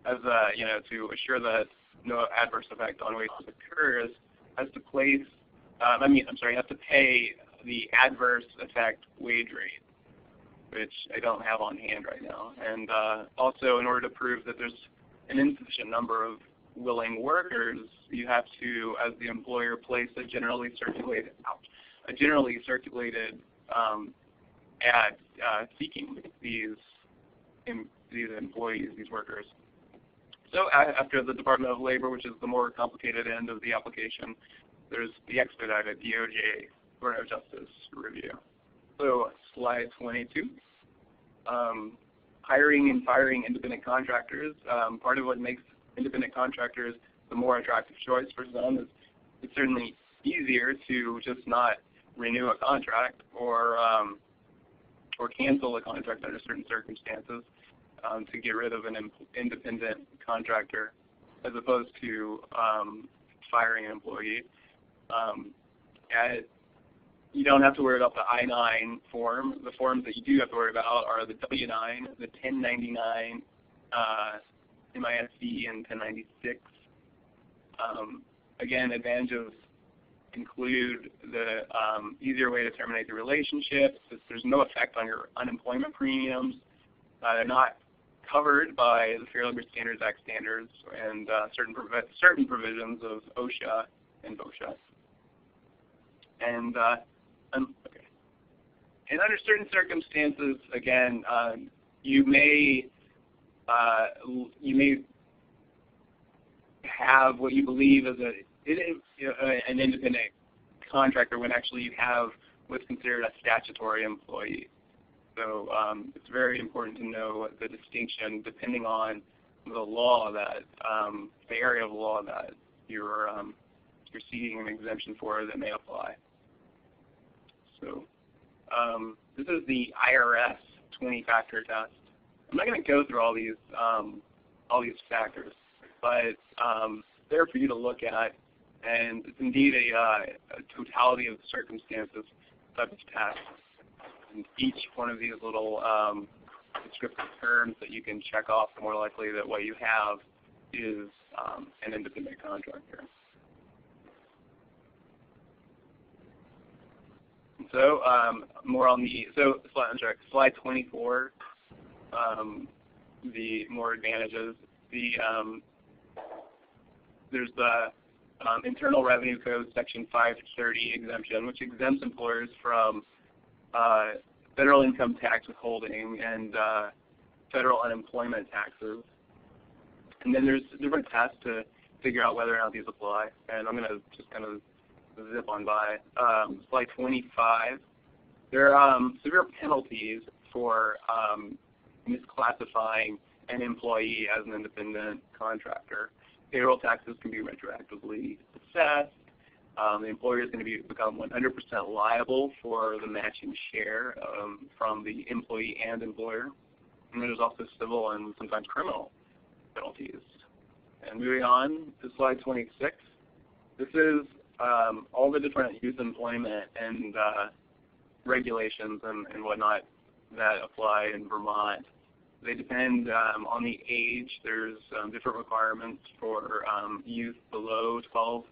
as you know, to assure that no adverse effect on wages occurs, has to place, um, I mean, I'm sorry, has to pay the adverse effect wage rate, which I don't have on hand right now. And uh, also, in order to prove that there's an insufficient number of willing workers, you have to, as the employer, place a generally circulated, a generally circulated um, ad uh, seeking these these employees, these workers. So after the Department of Labor, which is the more complicated end of the application, there's the expedited DOJ Court of Justice review. So slide 22. Um, hiring and firing independent contractors. Um, part of what makes independent contractors the more attractive choice for some is it's certainly easier to just not renew a contract or um, or cancel a contract under certain circumstances um, to get rid of an independent contractor as opposed to um, firing an employee. Um, at, you don't have to worry about the I-9 form. The forms that you do have to worry about are the W-9, the 1099 uh, MISC, and 1096. Um, again, advantages include the um, easier way to terminate the relationship. There's no effect on your unemployment premiums. Uh, they're not covered by the Fair Labor Standards Act standards and uh, certain, provi certain provisions of OSHA and VOSHA. And, uh, um, okay. and under certain circumstances, again, uh, you may uh, you may have what you believe is a it, an independent contractor when actually you have what's considered a statutory employee. So um, it's very important to know the distinction depending on the law that, um, the area of law that you're, um, you're seeking an exemption for that may apply. So um, this is the IRS 20-factor test. I'm not going to go through all these um, all these factors, but um, they're for you to look at, and it's indeed a, uh, a totality of circumstances type of test and each one of these little um, descriptive terms that you can check off, the more likely that what you have is um, an independent contractor. so um, more on the so slide, sorry, slide 24. Um, the more advantages. The um, there's the um, Internal Revenue Code Section 530 exemption, which exempts employers from uh, federal income tax withholding and uh, federal unemployment taxes. And then there's different tests to figure out whether or not these apply. And I'm going to just kind of zip on by. Um, slide 25. There are um, severe penalties for um, misclassifying an employee as an independent contractor. Payroll taxes can be retroactively assessed. Um, the employer is going to be, become 100% liable for the matching share um, from the employee and employer. And there's also civil and sometimes criminal penalties. And moving on to slide 26. This is um, all the different youth employment and uh, regulations and, and, whatnot that apply in Vermont. They depend um, on the age. There's um, different requirements for um, youth below 12,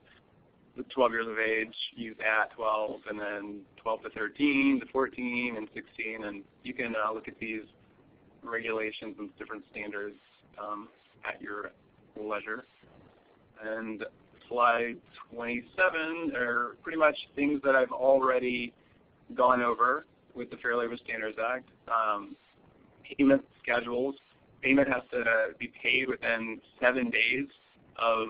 12 years of age, youth at 12, and then 12 to 13 to 14 and 16. And you can uh, look at these regulations and different standards um, at your leisure. And slide 27 are pretty much things that I've already gone over with the Fair Labor Standards Act. Um, payment schedules. Payment has to be paid within seven days of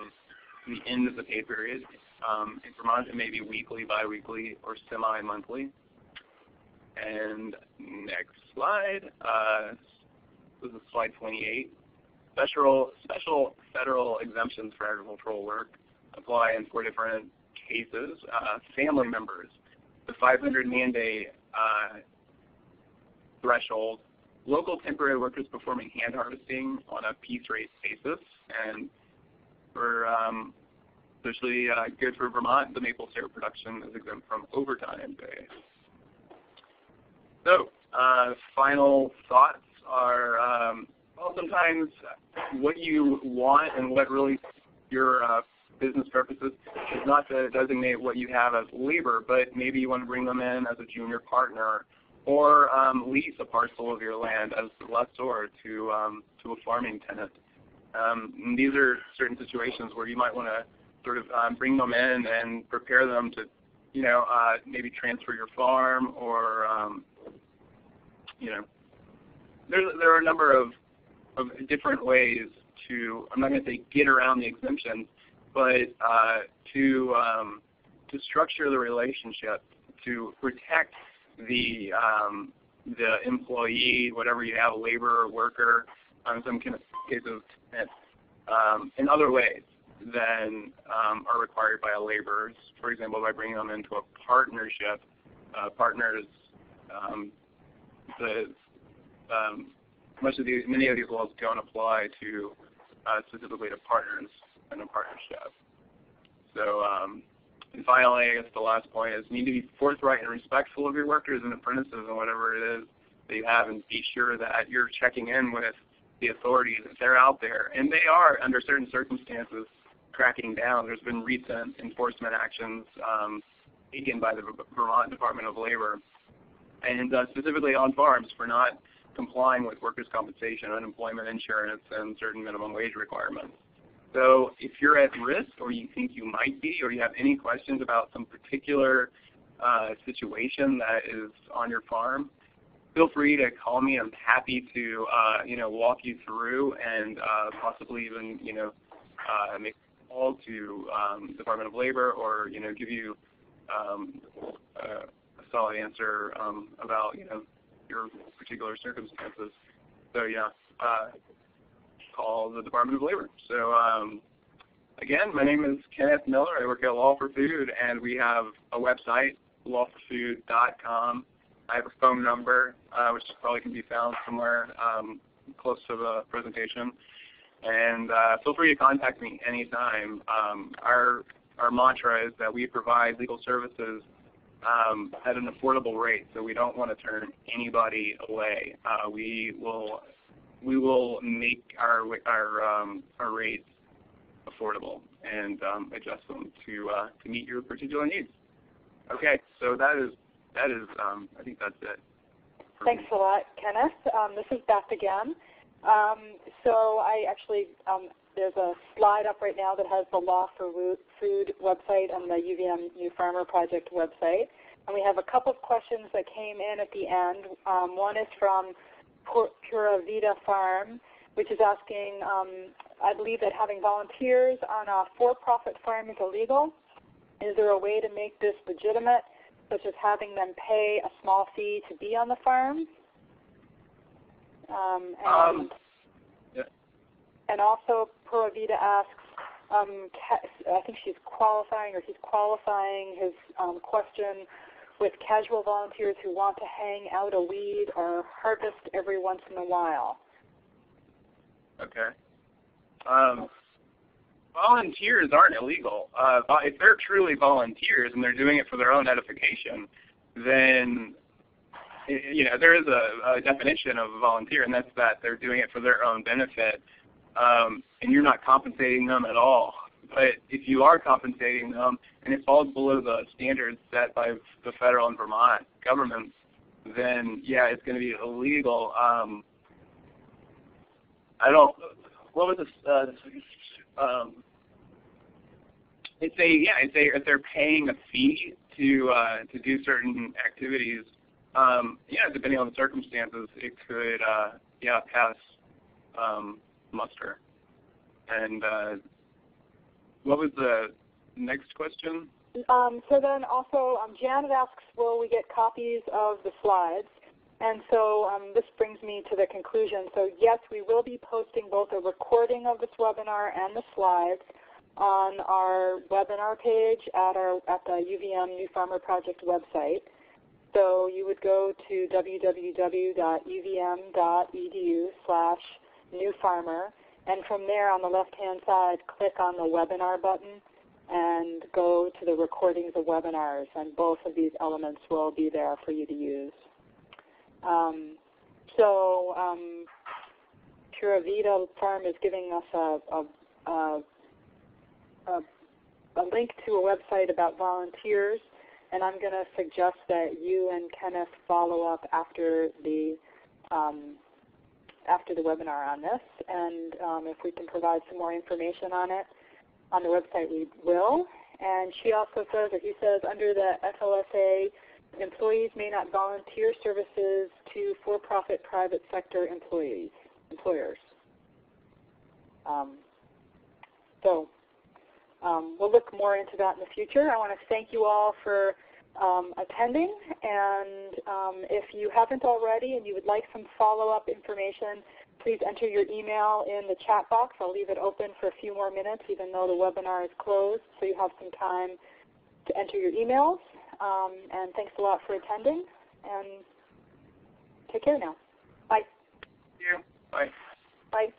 the end of the pay period. Um, in Vermont, it may be weekly, biweekly, or semi-monthly. And next slide. Uh, this is slide 28. Special, special federal exemptions for agricultural work apply in four different cases. Uh, family members, the 500 man day uh, threshold, local temporary workers performing hand harvesting on a piece rate basis, and for um, especially uh, good for Vermont, the maple syrup production is exempt from overtime pay. So, uh, final thoughts are, um, well, sometimes what you want and what really your uh, business purposes is not to designate what you have as labor, but maybe you want to bring them in as a junior partner or um, lease a parcel of your land as the lessor to, um, to a farming tenant. Um, these are certain situations where you might want to sort of um, bring them in and prepare them to, you know, uh, maybe transfer your farm or, um, you know, there, there are a number of, of different ways to, I'm not going to say get around the exemptions, but uh, to um, to structure the relationship, to protect the um, the employee, whatever you have, labor or worker, in some cases, um, in other ways than um, are required by a laborers. For example, by bringing them into a partnership, uh, partners, um, the um, much of these, many of these laws don't apply to uh, specifically to partners in a partnership. So, um, and finally, I guess the last point is need to be forthright and respectful of your workers and apprentices and whatever it is that you have, and be sure that you're checking in with the authorities if they're out there. And they are, under certain circumstances, cracking down. There's been recent enforcement actions um, taken by the Vermont Department of Labor, and uh, specifically on farms for not complying with workers' compensation, unemployment insurance, and certain minimum wage requirements. So if you're at risk or you think you might be or you have any questions about some particular uh, situation that is on your farm, feel free to call me. I'm happy to uh, you know walk you through and uh, possibly even you know uh, make a call to um, Department of Labor or you know give you um, a, solid answer um, about you know your particular circumstances. So yeah, uh, call the Department of Labor. So um, again, my name is Kenneth Miller. I work at Law for Food, and we have a website, lawforfood.com. I have a phone number, uh, which probably can be found somewhere um, close to the presentation. And uh, feel free to contact me anytime. Um, our, our mantra is that we provide legal services um, at an affordable rate, so we don't want to turn anybody away. Uh, we will we will make our our um, our rates affordable and um, adjust them to uh, to meet your particular needs. Okay, so that is that is, um, I think that's it. Thanks me. a lot, Kenneth. Um, this is Beth again. Um, so I actually, um, there's a slide up right now that has the Law for Food website and the UVM New Farmer Project website. And we have a couple of questions that came in at the end. One is from Pura Vida Farm, which is asking, um, I believe that having volunteers on a for-profit farm is illegal. Is there a way to make this legitimate, such as having them pay a small fee to be on the farm? Um, and, Um, yeah. and also, Pura Vida asks, um, I think she's qualifying or he's qualifying his um, question with casual volunteers who want to hang out a weed or harvest every once in a while. Okay. Um, volunteers aren't illegal. Uh, if they're truly volunteers and they're doing it for their own edification, then you know there is a, a definition of a volunteer, and that's that they're doing it for their own benefit, um, and you're not compensating them at all. But if you are compensating them, and it falls below the standards set by the federal and Vermont governments, then yeah, it's going to be illegal. Um, I don't. What was this? Uh, um, it's a yeah. It's a if they're paying a fee to uh, to do certain activities. Um, yeah, depending on the circumstances, it could uh, yeah pass um, muster. And uh, what was the next question? Um, so then also, um, Janet asks, will we get copies of the slides? And so um, this brings me to the conclusion. So yes, we will be posting both a recording of this webinar and the slides on our webinar page at, our, at the UVM New Farmer Project website. So you would go to www.uvm.edu slash newfarmer, and from there on the left-hand side, click on the webinar button and go to the recordings of webinars, and both of these elements will be there for you to use. Um, so um, Pura Vida Farm is giving us a, a, a, a, a link to a website about volunteers, and I'm going to suggest that you and Kenneth follow up after the um, after the webinar on this, and um, if we can provide some more information on it on the website, we will. And she also says, or he says, under the FLSA, employees may not volunteer services to for-profit private sector employees, employers. Um, so um, we'll look more into that in the future. I want to thank you all for um, attending, and um, if you haven't already and you would like some follow-up information, please enter your email in the chat box. I'll leave it open for a few more minutes, even though the webinar is closed, so you have some time to enter your emails. Um, and thanks a lot for attending, and take care now. Bye. Thank you. Bye. Bye.